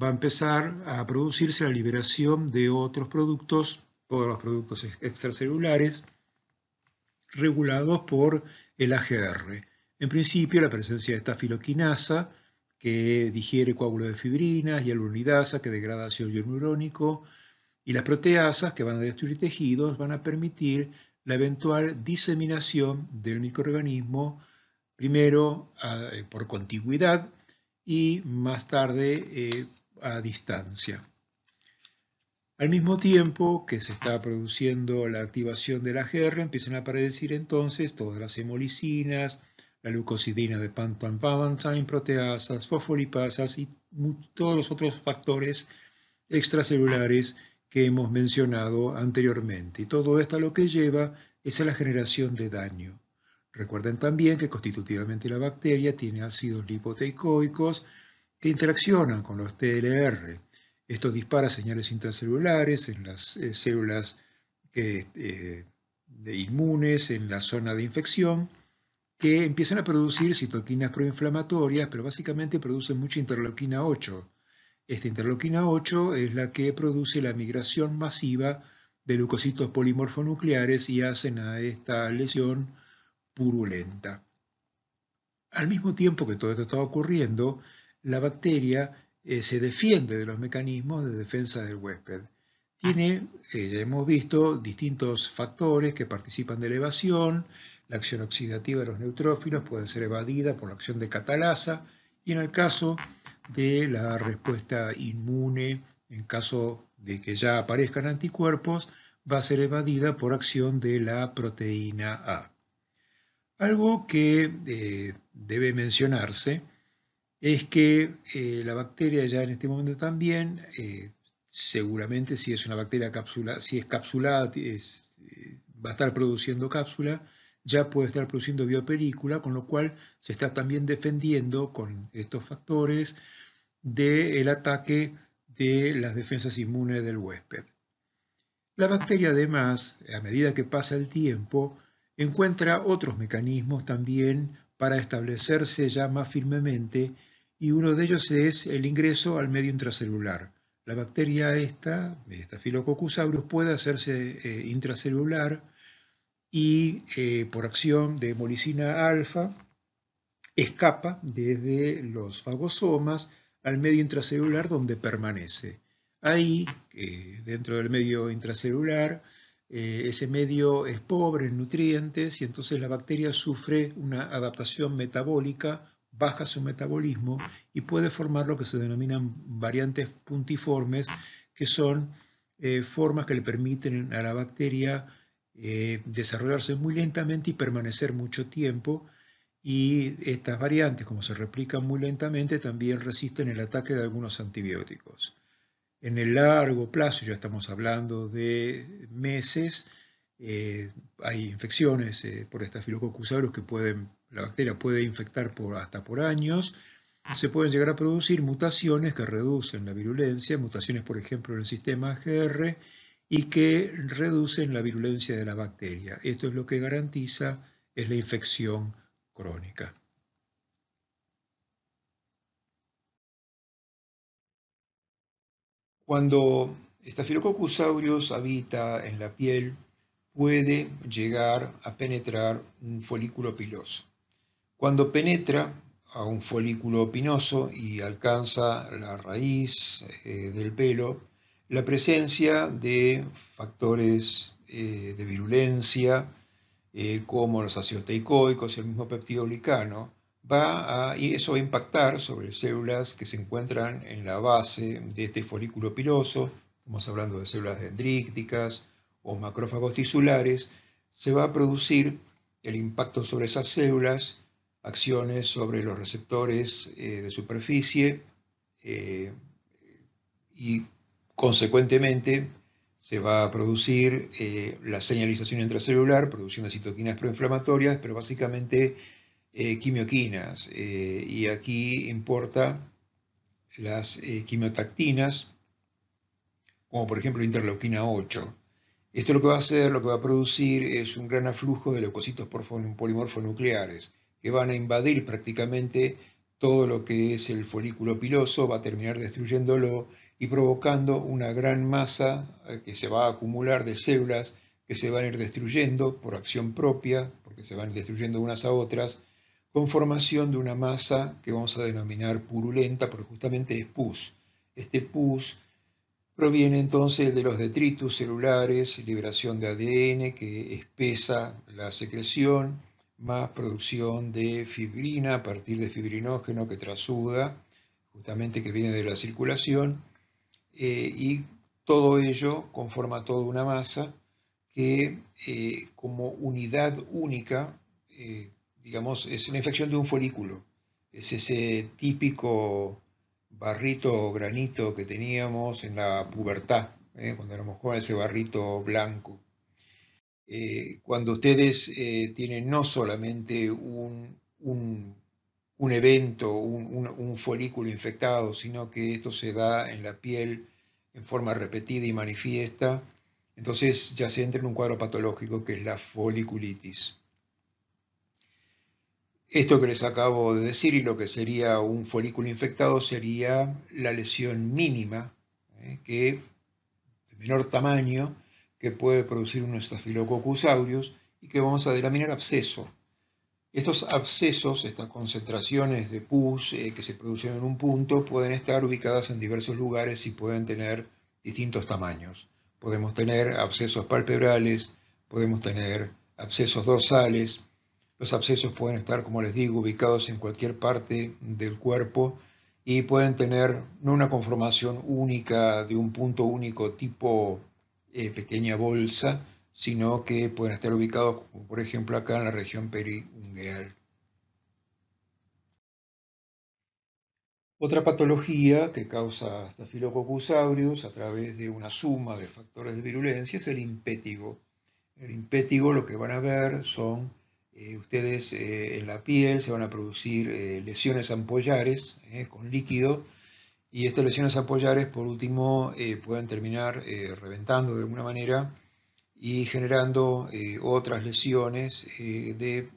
A: va a empezar a producirse la liberación de otros productos, todos los productos extracelulares, regulados por el AGR. En principio, la presencia de esta filoquinasa, que digiere coágulos de fibrinas, y alunidasa, que degrada ácido hialurónico, y las proteasas, que van a destruir tejidos, van a permitir la eventual diseminación del microorganismo, primero eh, por contigüidad y más tarde eh, a distancia. Al mismo tiempo que se está produciendo la activación de la GR, empiezan a aparecer entonces todas las hemolicinas, la leucocidina de Pantan Valentine, proteasas, fosfolipasas y todos los otros factores extracelulares que hemos mencionado anteriormente. Y todo esto lo que lleva es a la generación de daño. Recuerden también que constitutivamente la bacteria tiene ácidos lipoteicoicos que interaccionan con los TLR. Esto dispara señales intracelulares en las eh, células eh, inmunes en la zona de infección que empiezan a producir citoquinas proinflamatorias, pero básicamente producen mucha interleuquina 8. Esta interleuquina 8 es la que produce la migración masiva de leucocitos polimorfonucleares y hacen a esta lesión purulenta. Al mismo tiempo que todo esto está ocurriendo, la bacteria eh, se defiende de los mecanismos de defensa del huésped. Tiene, eh, ya hemos visto, distintos factores que participan de la evasión, la acción oxidativa de los neutrófilos puede ser evadida por la acción de catalasa y en el caso de la respuesta inmune, en caso de que ya aparezcan anticuerpos, va a ser evadida por acción de la proteína A. Algo que eh, debe mencionarse es que eh, la bacteria ya en este momento también, eh, seguramente si es una bacteria cápsula, si es capsulada, va a estar produciendo cápsula, ya puede estar produciendo biopelícula, con lo cual se está también defendiendo con estos factores del ataque de las defensas inmunes del huésped. La bacteria además, a medida que pasa el tiempo, encuentra otros mecanismos también para establecerse ya más firmemente y uno de ellos es el ingreso al medio intracelular. La bacteria esta, esta puede hacerse eh, intracelular y eh, por acción de hemolicina alfa escapa desde los fagosomas al medio intracelular donde permanece. Ahí, eh, dentro del medio intracelular, ese medio es pobre en nutrientes y entonces la bacteria sufre una adaptación metabólica, baja su metabolismo y puede formar lo que se denominan variantes puntiformes, que son formas que le permiten a la bacteria eh, desarrollarse muy lentamente y permanecer mucho tiempo. Y estas variantes, como se replican muy lentamente, también resisten el ataque de algunos antibióticos. En el largo plazo, ya estamos hablando de meses, eh, hay infecciones eh, por Staphylococcus aureus que pueden, la bacteria puede infectar por, hasta por años. Se pueden llegar a producir mutaciones que reducen la virulencia, mutaciones por ejemplo en el sistema GR y que reducen la virulencia de la bacteria. Esto es lo que garantiza es la infección crónica. Cuando Staphylococcus aureus habita en la piel, puede llegar a penetrar un folículo piloso. Cuando penetra a un folículo pinoso y alcanza la raíz eh, del pelo, la presencia de factores eh, de virulencia, eh, como los ácidos teicoicos y el mismo peptidoglicano, va y eso va a impactar sobre células que se encuentran en la base de este folículo piloso, estamos hablando de células dendríticas o macrófagos tisulares, se va a producir el impacto sobre esas células, acciones sobre los receptores eh, de superficie y Consecuentemente, se va a producir eh, la señalización intracelular, produciendo citoquinas proinflamatorias, pero básicamente eh, quimioquinas. Eh, y aquí importa las quimiotactinas, como por ejemplo interleuquina 8. Esto lo que va a hacer, lo que va a producir es un gran aflujo de leucocitos polimorfonucleares que van a invadir prácticamente todo lo que es el folículo piloso, va a terminar destruyéndolo y provocando una gran masa eh, que se va a acumular de células que se van a ir destruyendo por acción propia, porque se van destruyendo unas a otras, con formación de una masa que vamos a denominar purulenta, porque justamente es pus. Este pus proviene entonces de los detritus celulares, liberación de ADN que espesa la secreción, más producción de fibrina a partir de fibrinógeno que trasuda, justamente que viene de la circulación, eh, y todo ello conforma toda una masa que eh, como unidad única, eh, digamos, es una infección de un folículo. Es ese típico barrito o granito que teníamos en la pubertad, cuando éramos jóvenes, ese barrito blanco. Eh, cuando ustedes eh, tienen no solamente un, evento, un, folículo infectado, sino que esto se da en la piel en forma repetida y manifiesta, entonces ya se entra en un cuadro patológico que es la foliculitis. Esto que les acabo de decir y lo que sería un folículo infectado sería la lesión mínima, ¿eh? que de menor tamaño, que puede producir un Staphylococcus aureus y que vamos a denominar absceso. Estos abscesos, estas concentraciones de pus eh, que se producen en un punto, pueden estar ubicadas en diversos lugares y pueden tener distintos tamaños. Podemos tener abscesos palpebrales, podemos tener abscesos dorsales. Los abscesos pueden estar, como les digo, ubicados en cualquier parte del cuerpo y pueden tener no una conformación única de un punto único tipo eh, pequeña bolsa, sino que pueden estar ubicados, como por ejemplo acá en la región periungueal. Otra patología que causa Staphylococcus aureus a través de una suma de factores de virulencia es el impétigo. el impétigo lo que van a ver son eh, ustedes eh, en la piel se van a producir lesiones ampollares con líquido y estas lesiones apoyares, por último, eh, pueden terminar eh, reventando de alguna manera y generando eh, otras lesiones de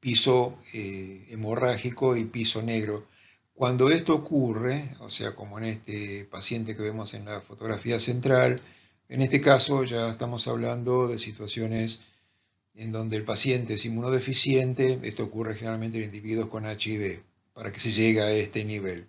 A: piso hemorrágico y piso negro. Cuando esto ocurre, o sea, como en este paciente que vemos en la fotografía central, en este caso ya estamos hablando de situaciones en donde el paciente es inmunodeficiente, esto ocurre generalmente en individuos con HIV, para que se llegue a este nivel.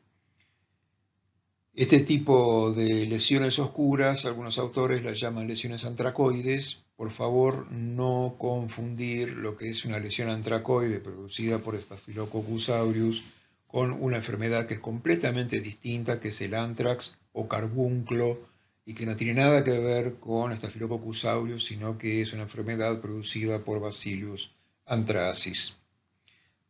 A: Este tipo de lesiones oscuras, algunos autores las llaman lesiones antracoides. Por favor, no confundir lo que es una lesión antracoide producida por Staphylococcus aureus con una enfermedad que es completamente distinta, que es el antrax o carbunclo, y que no tiene nada que ver con Staphylococcus aureus, sino que es una enfermedad producida por Bacillus anthracis.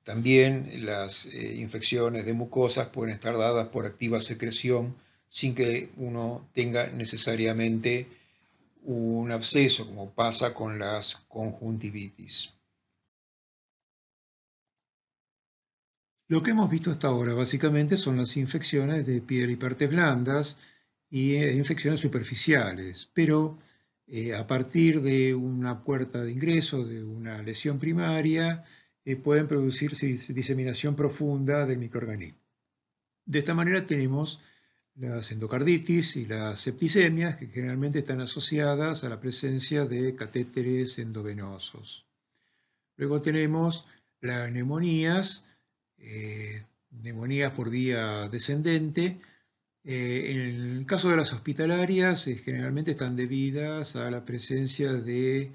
A: También las eh, infecciones de mucosas pueden estar dadas por activa secreción sin que uno tenga necesariamente un absceso, como pasa con las conjuntivitis. Lo que hemos visto hasta ahora básicamente son las infecciones de piel y partes blandas y eh, infecciones superficiales, pero eh, a partir de una puerta de ingreso, de una lesión primaria, eh, pueden producirse diseminación profunda del microorganismo. De esta manera tenemos las endocarditis y las septicemias, que generalmente están asociadas a la presencia de catéteres endovenosos. Luego tenemos las neumonías, eh, neumonías por vía descendente. Eh, en el caso de las hospitalarias, generalmente están debidas a la presencia de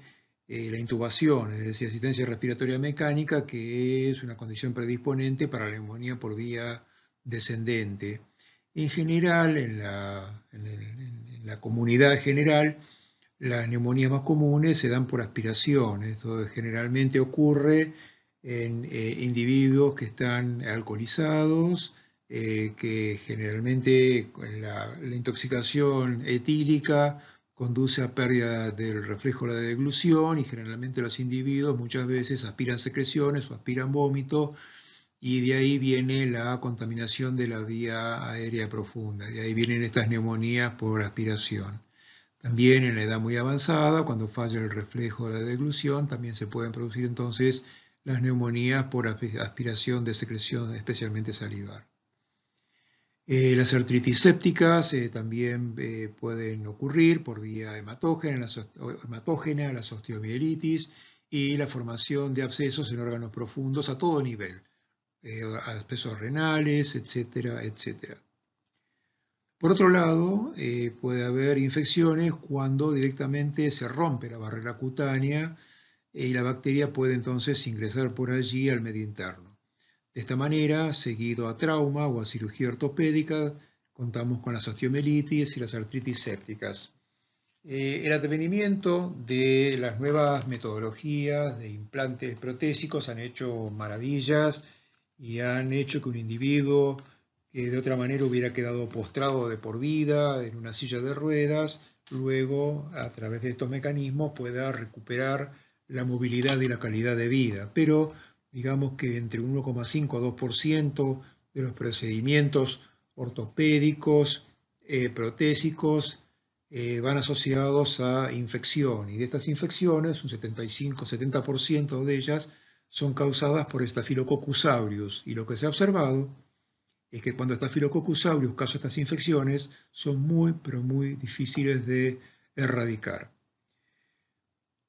A: eh, la intubación, es decir, asistencia respiratoria mecánica, que es una condición predisponente para la neumonía por vía descendente. En general, en la, comunidad general, las neumonías más comunes se dan por aspiración. Esto generalmente ocurre en eh, individuos que están alcoholizados, eh, que generalmente la, la intoxicación etílica conduce a pérdida del reflejo de la deglución y generalmente los individuos muchas veces aspiran secreciones o aspiran vómito y de ahí viene la contaminación de la vía aérea profunda, de ahí vienen estas neumonías por aspiración. También en la edad muy avanzada, cuando falla el reflejo de la deglución, también se pueden producir entonces las neumonías por aspiración de secreción, especialmente salivar. Eh, las artritis sépticas eh, también eh, pueden ocurrir por vía hematógena, hematógena, las osteomielitis y la formación de abscesos en órganos profundos a todo nivel, abscesos renales, etcétera, etcétera. Por otro lado, puede haber infecciones cuando directamente se rompe la barrera cutánea y la bacteria puede entonces ingresar por allí al medio interno. De esta manera, seguido a trauma o a cirugía ortopédica, contamos con las osteomelitis y las artritis sépticas. Eh, el advenimiento de las nuevas metodologías de implantes protésicos han hecho maravillas y han hecho que un individuo que de otra manera hubiera quedado postrado de por vida en una silla de ruedas luego a través de estos mecanismos pueda recuperar la movilidad y la calidad de vida. Pero digamos que entre 1,5 a 2% de los procedimientos ortopédicos, eh, protésicos, eh, van asociados a infección. Y de estas infecciones, un 75-70% de ellas son causadas por Staphylococcus aureus. Y lo que se ha observado es que cuando Staphylococcus aureus causa estas infecciones, son muy, pero muy difíciles de erradicar.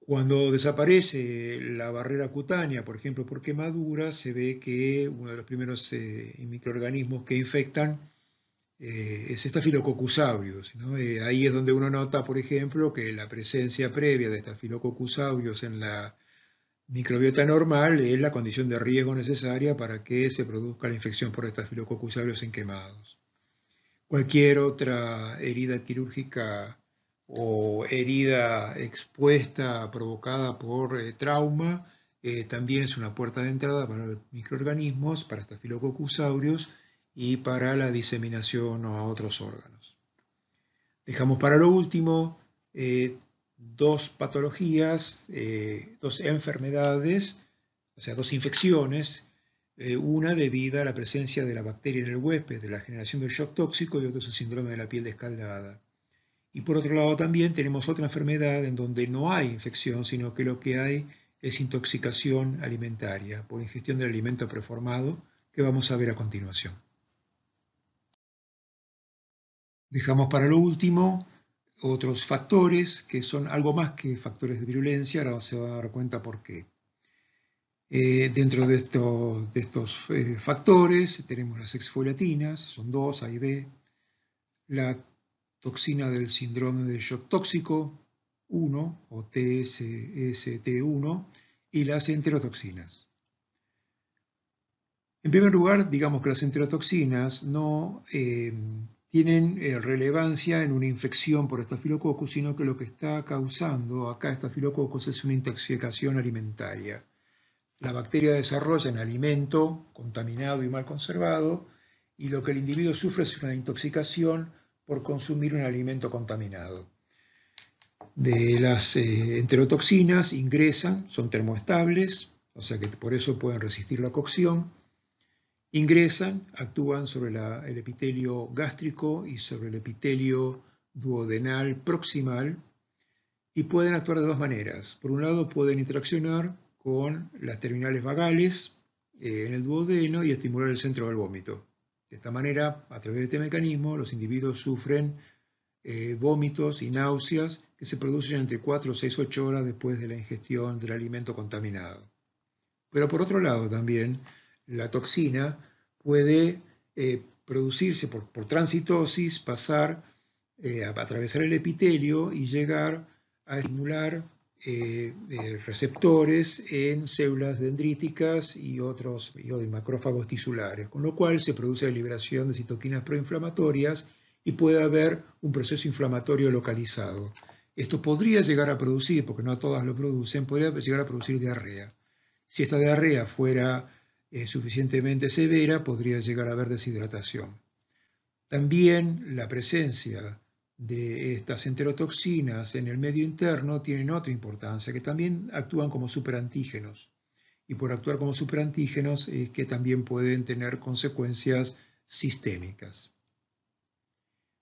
A: Cuando desaparece la barrera cutánea, por ejemplo por quemadura, se ve que uno de los primeros eh, microorganismos que infectan eh, es Staphylococcus aureus. Eh, ahí es donde uno nota, por ejemplo, que la presencia previa de Staphylococcus aureus en la microbiota normal es la condición de riesgo necesaria para que se produzca la infección por Staphylococcus aureus en quemados. Cualquier otra herida quirúrgica o herida expuesta provocada por eh, trauma eh, también es una puerta de entrada para los microorganismos, para Staphylococcus aureus y para la diseminación a otros órganos. Dejamos para lo último eh, dos patologías, dos enfermedades, o sea, dos infecciones, una debida a la presencia de la bacteria en el huésped, de la generación del shock tóxico y otro es el síndrome de la piel descaldada. Y por otro lado también tenemos otra enfermedad en donde no hay infección, sino que lo que hay es intoxicación alimentaria por ingestión del alimento preformado, que vamos a ver a continuación. Dejamos para lo último otros factores que son algo más que factores de virulencia, ahora se va a dar cuenta por qué. Eh, dentro de, estos eh, factores tenemos las exfoliatinas, son dos, A y B, la toxina del síndrome de shock tóxico 1 o TSST1 y las enterotoxinas. En primer lugar, digamos que las enterotoxinas no eh, tienen eh, relevancia en una infección por estafilococcus, sino que lo que está causando acá estafilococcus es una intoxicación alimentaria. La bacteria desarrolla un alimento contaminado y mal conservado y lo que el individuo sufre es una intoxicación por consumir un alimento contaminado. De las eh, enterotoxinas ingresan, son termoestables, o sea que por eso pueden resistir la cocción, ingresan, actúan sobre el epitelio gástrico y sobre el epitelio duodenal proximal y pueden actuar de dos maneras. Por un lado pueden interaccionar con las terminales vagales eh, en el duodeno y estimular el centro del vómito. De esta manera, a través de este mecanismo, los individuos sufren eh, vómitos y náuseas que se producen entre 4, 6, 8 horas después de la ingestión del alimento contaminado. Pero por otro lado también, la toxina puede eh, producirse por, transitosis, pasar, eh, a atravesar el epitelio y llegar a estimular eh, receptores en células dendríticas y otros macrófagos tisulares, con lo cual se produce la liberación de citoquinas proinflamatorias y puede haber un proceso inflamatorio localizado. Esto podría llegar a producir, porque no todas lo producen, podría llegar a producir diarrea. Si esta diarrea fuera eh, suficientemente severa, podría llegar a haber deshidratación. También la presencia de estas enterotoxinas en el medio interno tienen otra importancia, que también actúan como superantígenos. Y por actuar como superantígenos es que también pueden tener consecuencias sistémicas.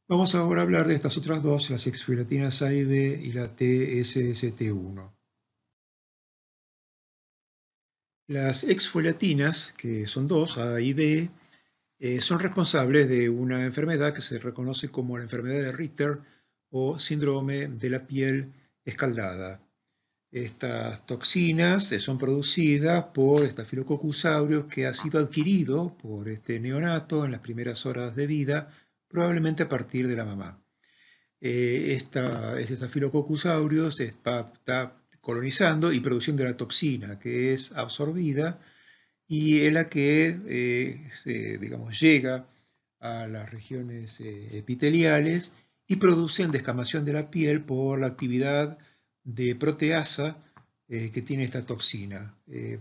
A: Vamos ahora a hablar de estas otras dos, las exfoliatinas A y B y la TSST1. Las exfoliatinas, que son dos, A y B, eh, son responsables de una enfermedad que se reconoce como la enfermedad de Ritter o síndrome de la piel escaldada. Estas toxinas eh, son producidas por Staphylococcus aureus que ha sido adquirido por este neonato en las primeras horas de vida, probablemente a partir de la mamá. Eh, esta, este Staphylococcus aureus está, está colonizando y produciendo la toxina que es absorbida y es la que eh, digamos, llega a las regiones eh, epiteliales y produce descamación de la piel por la actividad de proteasa eh, que tiene esta toxina.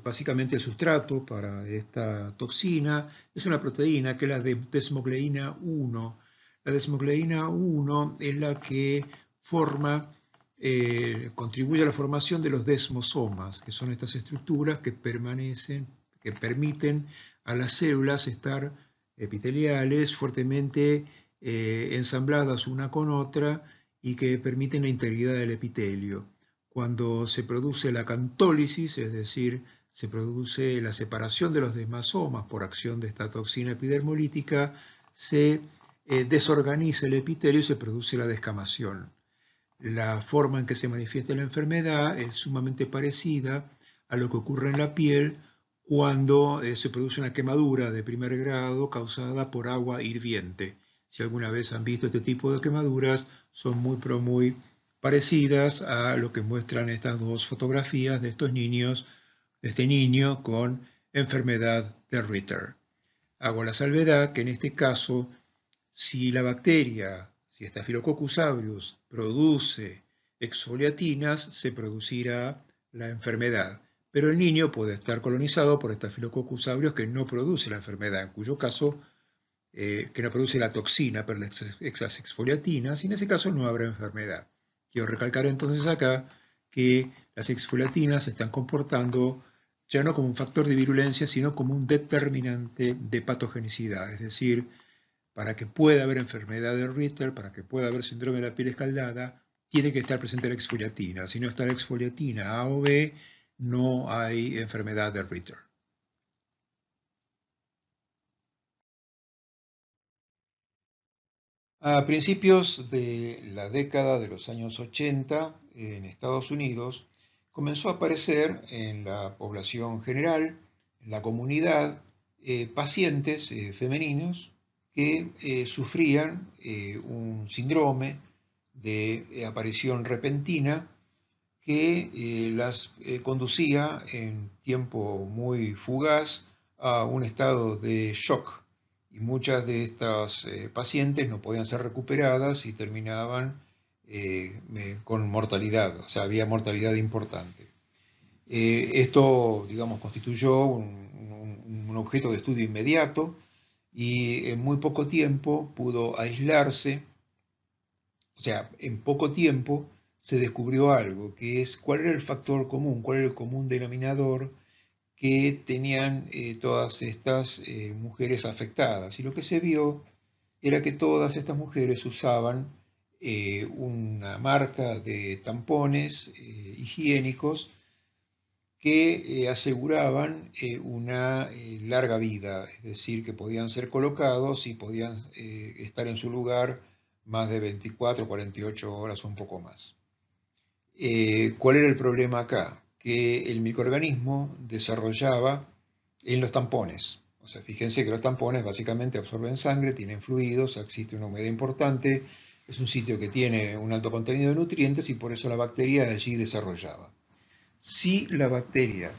A: básicamente el sustrato para esta toxina es una proteína que es la de desmogleína 1. La desmogleína 1 es la que forma, contribuye a la formación de los desmosomas, que son estas estructuras que permanecen, que permiten a las células estar epiteliales fuertemente eh, ensambladas una con otra y que permiten la integridad del epitelio. Cuando se produce la cantólisis, es decir, se produce la separación de los desmosomas por acción de esta toxina epidermolítica, se eh, desorganiza el epitelio y se produce la descamación. La forma en que se manifiesta la enfermedad es sumamente parecida a lo que ocurre en la piel cuando eh, se produce una quemadura de primer grado causada por agua hirviente. Si alguna vez han visto este tipo de quemaduras, son muy, pero muy parecidas a lo que muestran estas dos fotografías de estos niños, de este niño con enfermedad de Ritter. Hago la salvedad que en este caso, si la bacteria, si Staphylococcus aureus produce exfoliatinas, se producirá la enfermedad pero el niño puede estar colonizado por Staphylococcus aureus que no produce la enfermedad, en cuyo caso, eh, que no produce la toxina, pero las exfoliatinas, y en ese caso no habrá enfermedad. Quiero recalcar entonces acá que las exfoliatinas se están comportando ya no como un factor de virulencia, sino como un determinante de patogenicidad, es decir, para que pueda haber enfermedad de Ritter, para que pueda haber síndrome de la piel escaldada, tiene que estar presente la exfoliatina. Si no está la exfoliatina A o B, no hay enfermedad de Ritter. A principios de la década de los años 80, en Estados Unidos, comenzó a aparecer en la población general, en la comunidad, eh, pacientes eh, femeninos que eh, sufrían un síndrome de aparición repentina que eh, las eh, conducía en tiempo muy fugaz a un estado de shock y muchas de estas eh, pacientes no podían ser recuperadas y terminaban con mortalidad, o sea, había mortalidad importante. esto, digamos, constituyó un, un objeto de estudio inmediato y en muy poco tiempo pudo aislarse, o sea, en poco tiempo se descubrió algo, que es cuál era el factor común, cuál era el común denominador que tenían eh, todas estas eh, mujeres afectadas. Y lo que se vio era que todas estas mujeres usaban eh, una marca de tampones higiénicos que aseguraban una larga vida, es decir, que podían ser colocados y podían estar en su lugar más de 24, 48 horas un poco más. Eh, ¿Cuál era el problema acá? Que el microorganismo desarrollaba en los tampones. O sea, fíjense que los tampones básicamente absorben sangre, tienen fluidos, existe una humedad importante, es un sitio que tiene un alto contenido de nutrientes y por eso la bacteria allí desarrollaba. Si la bacteria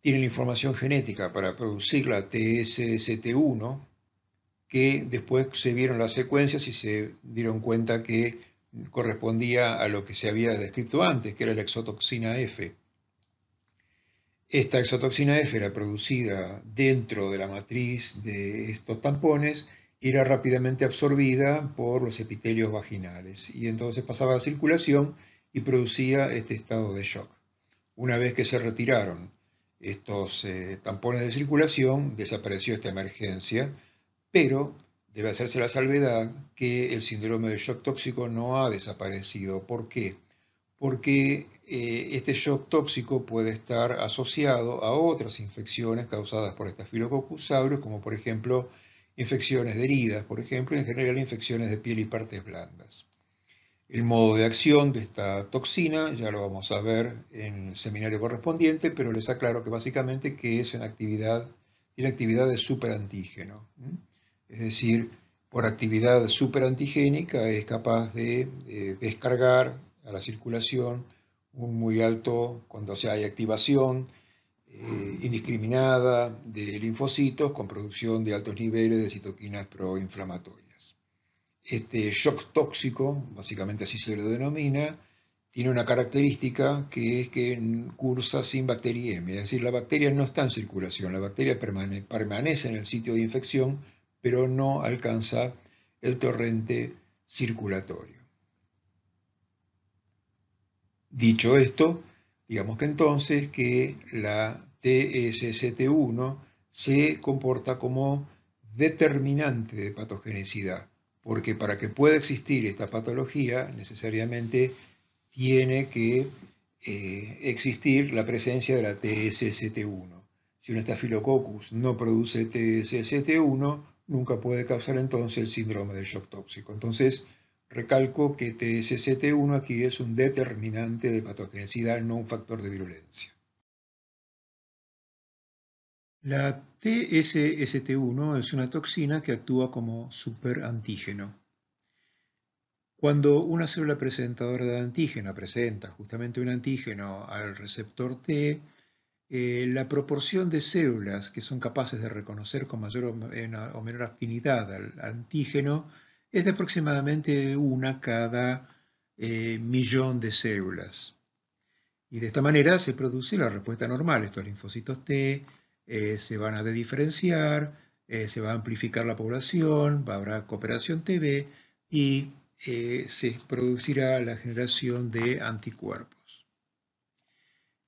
A: tiene la información genética para producir la TSST1, que después se vieron las secuencias y se dieron cuenta que correspondía a lo que se había descrito antes, que era la exotoxina F. Esta exotoxina F era producida dentro de la matriz de estos tampones y era rápidamente absorbida por los epitelios vaginales y entonces pasaba a la circulación y producía este estado de shock. Una vez que se retiraron estos eh, tampones de circulación, desapareció esta emergencia, pero Debe hacerse la salvedad que el síndrome de shock tóxico no ha desaparecido. ¿Por qué? Porque eh, este shock tóxico puede estar asociado a otras infecciones causadas por Staphylococcus aureus, como por ejemplo infecciones de heridas, por ejemplo, y en general infecciones de piel y partes blandas. El modo de acción de esta toxina ya lo vamos a ver en el seminario correspondiente, pero les aclaro que básicamente que es una actividad, tiene actividad de superantígeno es decir, por actividad superantigénica es capaz de, descargar a la circulación un muy alto, cuando se hay activación eh, indiscriminada de linfocitos con producción de altos niveles de citoquinas proinflamatorias. Este shock tóxico, básicamente así se lo denomina, tiene una característica que es que cursa sin bacteriemia, es decir, la bacteria no está en circulación, la bacteria permanece en el sitio de infección, pero no alcanza el torrente circulatorio. Dicho esto, digamos que entonces que la TSST1 se comporta como determinante de patogenicidad, porque para que pueda existir esta patología necesariamente tiene que eh, existir la presencia de la TSST1. Si un estafilococcus no produce TSST1, nunca puede causar entonces el síndrome del shock tóxico. Entonces, recalco que TSST1 aquí es un determinante de patogenicidad, no un factor de virulencia. La TSST1 es una toxina que actúa como superantígeno. Cuando una célula presentadora de antígeno presenta justamente un antígeno al receptor T, eh, la proporción de células que son capaces de reconocer con mayor o, menor afinidad al antígeno es de aproximadamente una cada eh, millón de células. Y de esta manera se produce la respuesta normal. Estos linfocitos T eh, se van a diferenciar, se va a amplificar la población, va a haber cooperación TB y se producirá la generación de anticuerpos.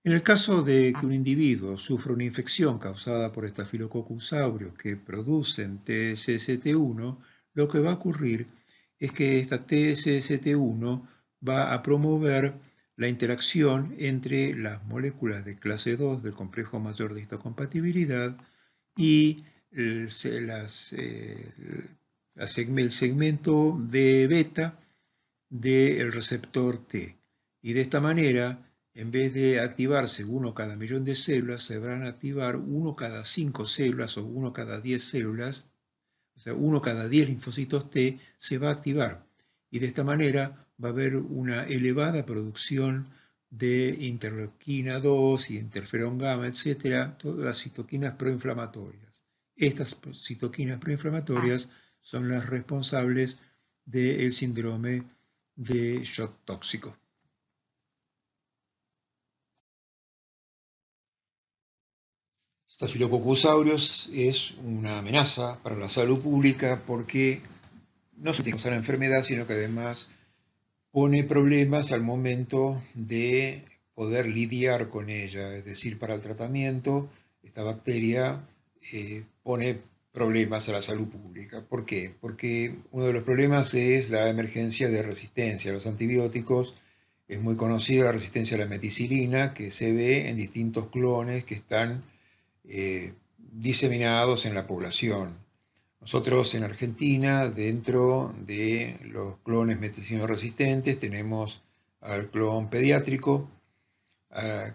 A: En el caso de que un individuo sufra una infección causada por estafilococcus aureus que producen TSST1, lo que va a ocurrir es que esta TSST1 va a promover la interacción entre las moléculas de clase 2 del complejo mayor de histocompatibilidad y el, eh, el segmento B beta del receptor T. Y de esta manera en vez de activarse uno cada millón de células, se van a activar uno cada cinco células o uno cada diez células, o sea, uno cada diez linfocitos T se va a activar. Y de esta manera va a haber una elevada producción de interleuquina 2 y interferón gamma, etcétera, todas las citoquinas proinflamatorias. Estas citoquinas proinflamatorias son las responsables del síndrome de shock tóxico. Staphylococcus es una amenaza para la salud pública porque no solo causa la enfermedad, sino que además pone problemas al momento de poder lidiar con ella. Es decir, para el tratamiento, esta bacteria eh, pone problemas a la salud pública. ¿Por qué? Porque uno de los problemas es la emergencia de resistencia a los antibióticos. Es muy conocida la resistencia a la meticilina, que se ve en distintos clones que están eh, diseminados en la población. Nosotros en Argentina, dentro de los clones meticinos resistentes, tenemos al clon pediátrico,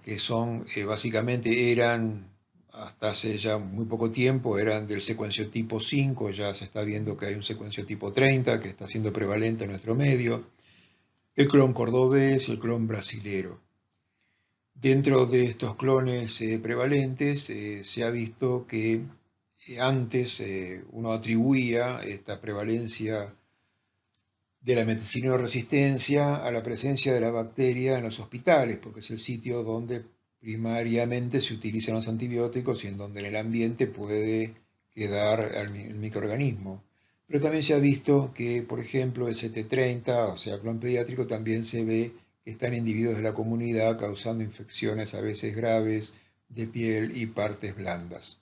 A: que son eh, básicamente eran, hasta hace ya muy poco tiempo, eran del secuenciotipo 5, ya se está viendo que hay un secuenciotipo 30 que está siendo prevalente en nuestro medio, el clon cordobés y el clon brasilero. Dentro de estos clones eh, prevalentes eh, se ha visto que eh, antes uno atribuía esta prevalencia de la medicina resistencia a la presencia de la bacteria en los hospitales, porque es el sitio donde primariamente se utilizan los antibióticos y en donde en el ambiente puede quedar el microorganismo. Pero también se ha visto que, por ejemplo, el CT30, o sea, clon pediátrico, también se ve que están individuos de la comunidad causando infecciones a veces graves de piel y partes blandas.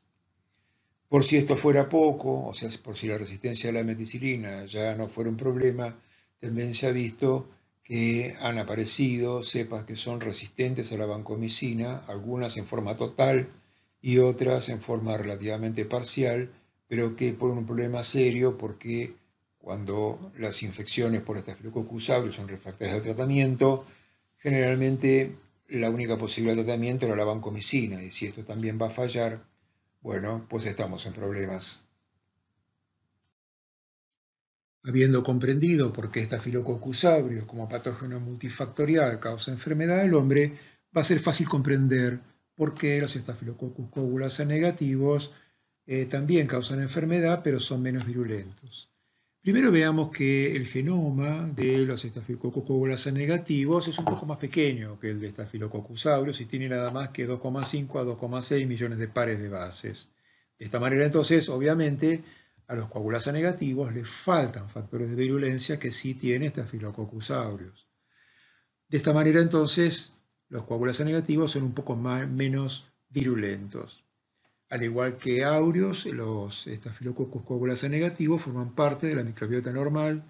A: Por si esto fuera poco, o sea, por si la resistencia a la meticilina ya no fuera un problema, también se ha visto que han aparecido cepas que son resistentes a la vancomicina, algunas en forma total y otras en forma relativamente parcial, pero que por un problema serio porque cuando las infecciones por estafilococcus aureus son refractarias al tratamiento, generalmente la única posibilidad de tratamiento era la vancomicina, y si esto también va a fallar, bueno, pues estamos en problemas. Habiendo comprendido por qué estafilococcus aureus como patógeno multifactorial causa enfermedad del hombre, va a ser fácil comprender por qué los estafilococcus coagulasa negativos eh, también causan enfermedad, pero son menos virulentos. Primero veamos que el genoma de los estafilococcus coagulasa negativos es un poco más pequeño que el de estafilococcus aureus y tiene nada más que 2,5 a 2,6 millones de pares de bases. De esta manera entonces, obviamente, a los coagulasa negativos les faltan factores de virulencia que sí tiene estafilococcus aureus. De esta manera entonces los coagulas negativos son un poco menos virulentos. Al igual que aureos, los estafilococcus coagulasa negativos forman parte de la microbiota normal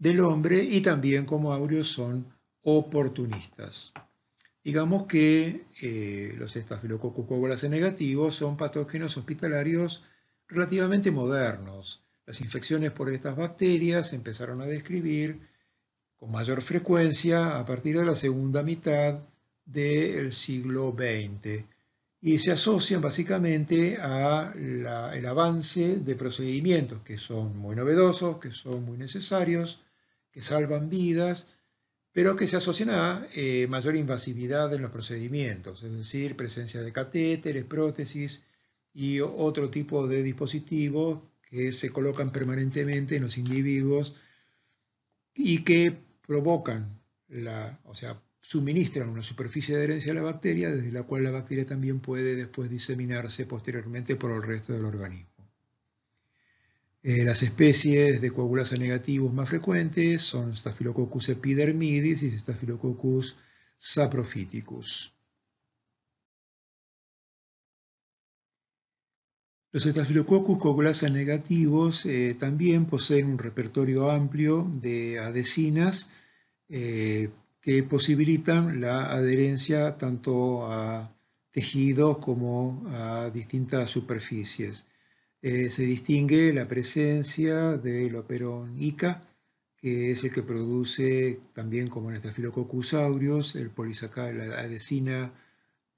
A: del hombre y también como aureos son oportunistas. Digamos que eh, los estafilococcus coagulasa negativos son patógenos hospitalarios relativamente modernos. Las infecciones por estas bacterias empezaron a describir con mayor frecuencia a partir de la segunda mitad del siglo XX y se asocian básicamente al avance de procedimientos que son muy novedosos, que son muy necesarios, que salvan vidas, pero que se asocian a eh, mayor invasividad en los procedimientos, es decir, presencia de catéteres, prótesis y otro tipo de dispositivos que se colocan permanentemente en los individuos y que provocan la, o sea, suministran una superficie de adherencia a la bacteria desde la cual la bacteria también puede después diseminarse posteriormente por el resto del organismo. Eh, las especies de coagulasa negativos más frecuentes son Staphylococcus epidermidis y Staphylococcus saprophyticus. Los Staphylococcus coagulasa negativos eh, también poseen un repertorio amplio de adhesinas eh, que posibilitan la adherencia tanto a tejidos como a distintas superficies. Eh, se distingue la presencia del operón ICA, que es el que produce también como en Staphylococcus aureus, el la adhesina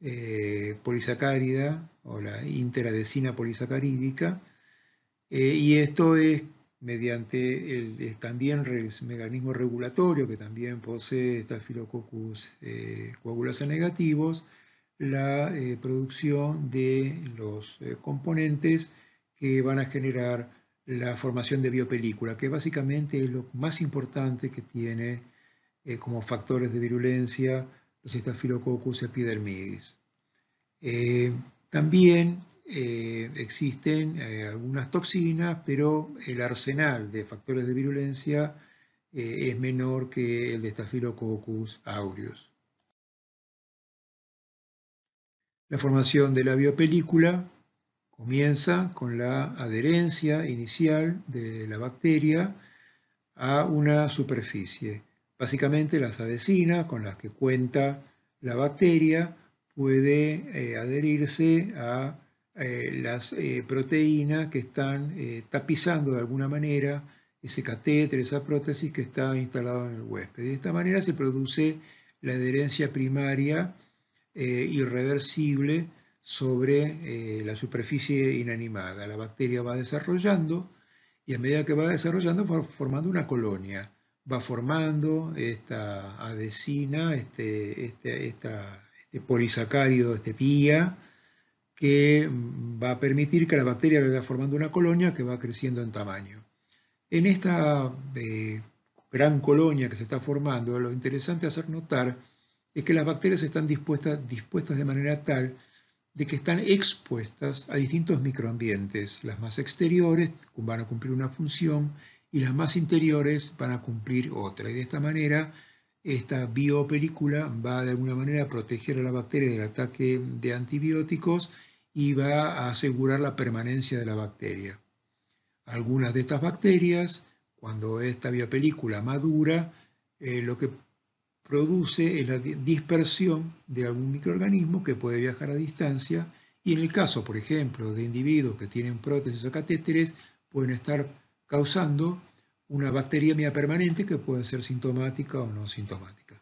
A: eh, polisacárida o la interadesina polisacarídica, eh, y esto es mediante el, también el mecanismo regulatorio que también posee Staphylococcus eh, coagulasa negativos, la producción de los componentes que van a generar la formación de biopelícula, que básicamente es lo más importante que tiene como factores de virulencia los Staphylococcus epidermidis. Eh, también eh, existen eh, algunas toxinas, pero el arsenal de factores de virulencia es menor que el de Staphylococcus aureus. La formación de la biopelícula comienza con la adherencia inicial de la bacteria a una superficie. Básicamente las adhesinas con las que cuenta la bacteria puede eh, adherirse a eh, las eh, proteínas que están tapizando de alguna manera ese catéter, esa prótesis que está instalado en el huésped. De esta manera se produce la adherencia primaria irreversible sobre la superficie inanimada. La bacteria va desarrollando y a medida que va desarrollando va formando una colonia va formando esta adhesina, este, este, este polisacárido, este pía, que va a permitir que la bacteria vaya formando una colonia que va creciendo en tamaño. En esta eh, gran colonia que se está formando, lo interesante hacer notar es que las bacterias están dispuestas, dispuestas de manera tal de que están expuestas a distintos microambientes. Las más exteriores van a cumplir una función y las más interiores van a cumplir otra. Y de esta manera, esta biopelícula va de alguna manera a proteger a la bacteria del ataque de antibióticos y va a asegurar la permanencia de la bacteria. Algunas de estas bacterias, cuando esta biopelícula madura, eh, lo que produce es la dispersión de algún microorganismo que puede viajar a distancia y en el caso, por ejemplo, de individuos que tienen prótesis o catéteres, pueden estar causando una bacteriemia permanente que puede ser sintomática o no sintomática.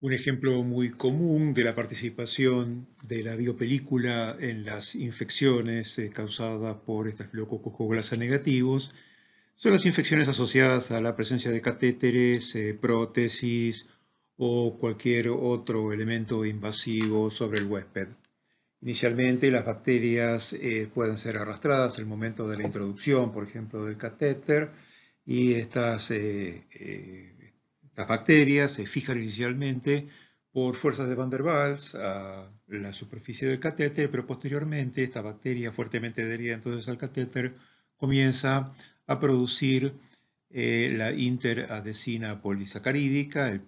A: Un ejemplo muy común de la participación de la biopelícula en las infecciones eh, causadas por estafilococcus coagulasa negativos son las infecciones asociadas a la presencia de catéteres, eh, prótesis o cualquier otro elemento invasivo sobre el huésped. Inicialmente las bacterias eh, pueden ser arrastradas en el momento de la introducción, por ejemplo, del catéter, y estas, eh, eh, estas bacterias se fijan inicialmente por fuerzas de Van der Waals a la superficie del catéter, pero posteriormente esta bacteria fuertemente adherida entonces al catéter comienza a producir la interadesina polisacarídica, el,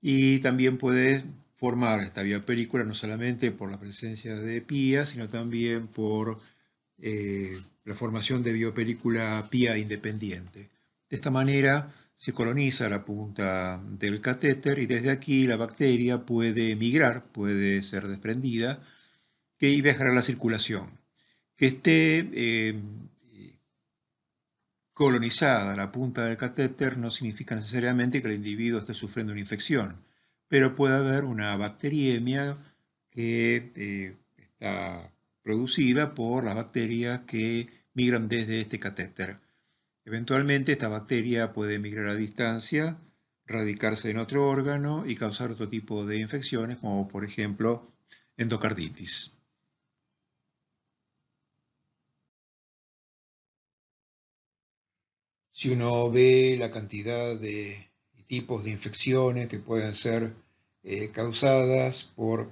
A: y también puede formar esta biopelícula no solamente por la presencia de pía, sino también por la formación de biopelícula pía independiente. De esta manera se coloniza la punta del catéter y desde aquí la bacteria puede migrar, puede ser desprendida y viajar a la circulación. Que esté eh, colonizada la punta del catéter no significa necesariamente que el individuo esté sufriendo una infección, pero puede haber una bacteriemia que eh, está producida por las bacterias que migran desde este catéter. Eventualmente esta bacteria puede migrar a distancia, radicarse en otro órgano y causar otro tipo de infecciones, como por ejemplo endocarditis. Si uno ve la cantidad de tipos de infecciones que pueden ser eh, causadas por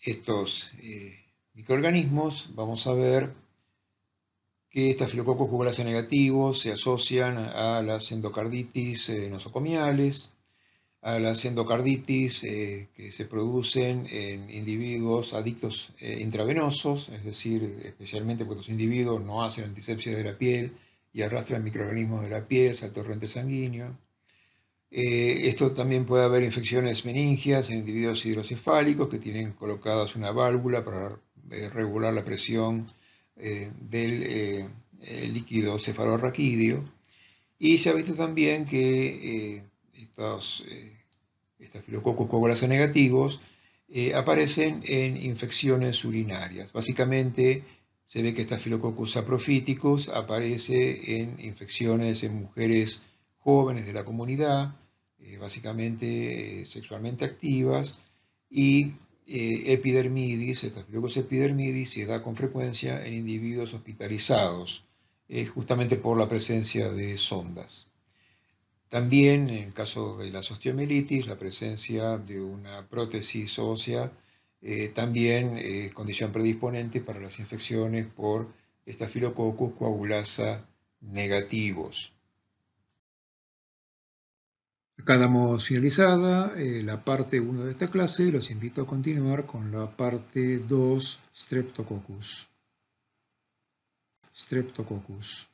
A: estos eh, microorganismos, vamos a ver que estafilococos jugulasa negativos se asocian a las endocarditis eh, nosocomiales, a las endocarditis que se producen en individuos adictos eh, intravenosos, es decir, especialmente porque los individuos no hacen antisepsia de la piel y arrastran microorganismos de la piel al torrente sanguíneo. Esto también puede haber infecciones meningias en individuos hidrocefálicos que tienen colocadas una válvula para regular la presión eh, del eh, líquido cefalorraquídeo. Y se ha visto también que eh, estos, estafilococos coagulasa negativos aparecen en infecciones urinarias. Básicamente se ve que Staphylococcus saprophyticus aparece en infecciones en mujeres jóvenes de la comunidad, básicamente sexualmente activas, y eh, epidermidis, estafilococcus epidermidis, se da con frecuencia en individuos hospitalizados, eh, justamente por la presencia de sondas. También, en el caso de la osteomielitis, la presencia de una prótesis ósea eh, también es condición predisponente para las infecciones por estafilococcus coagulasa negativos. Acá damos finalizada eh, la parte 1 de esta clase los invito a continuar con la parte 2 Streptococcus. Streptococcus.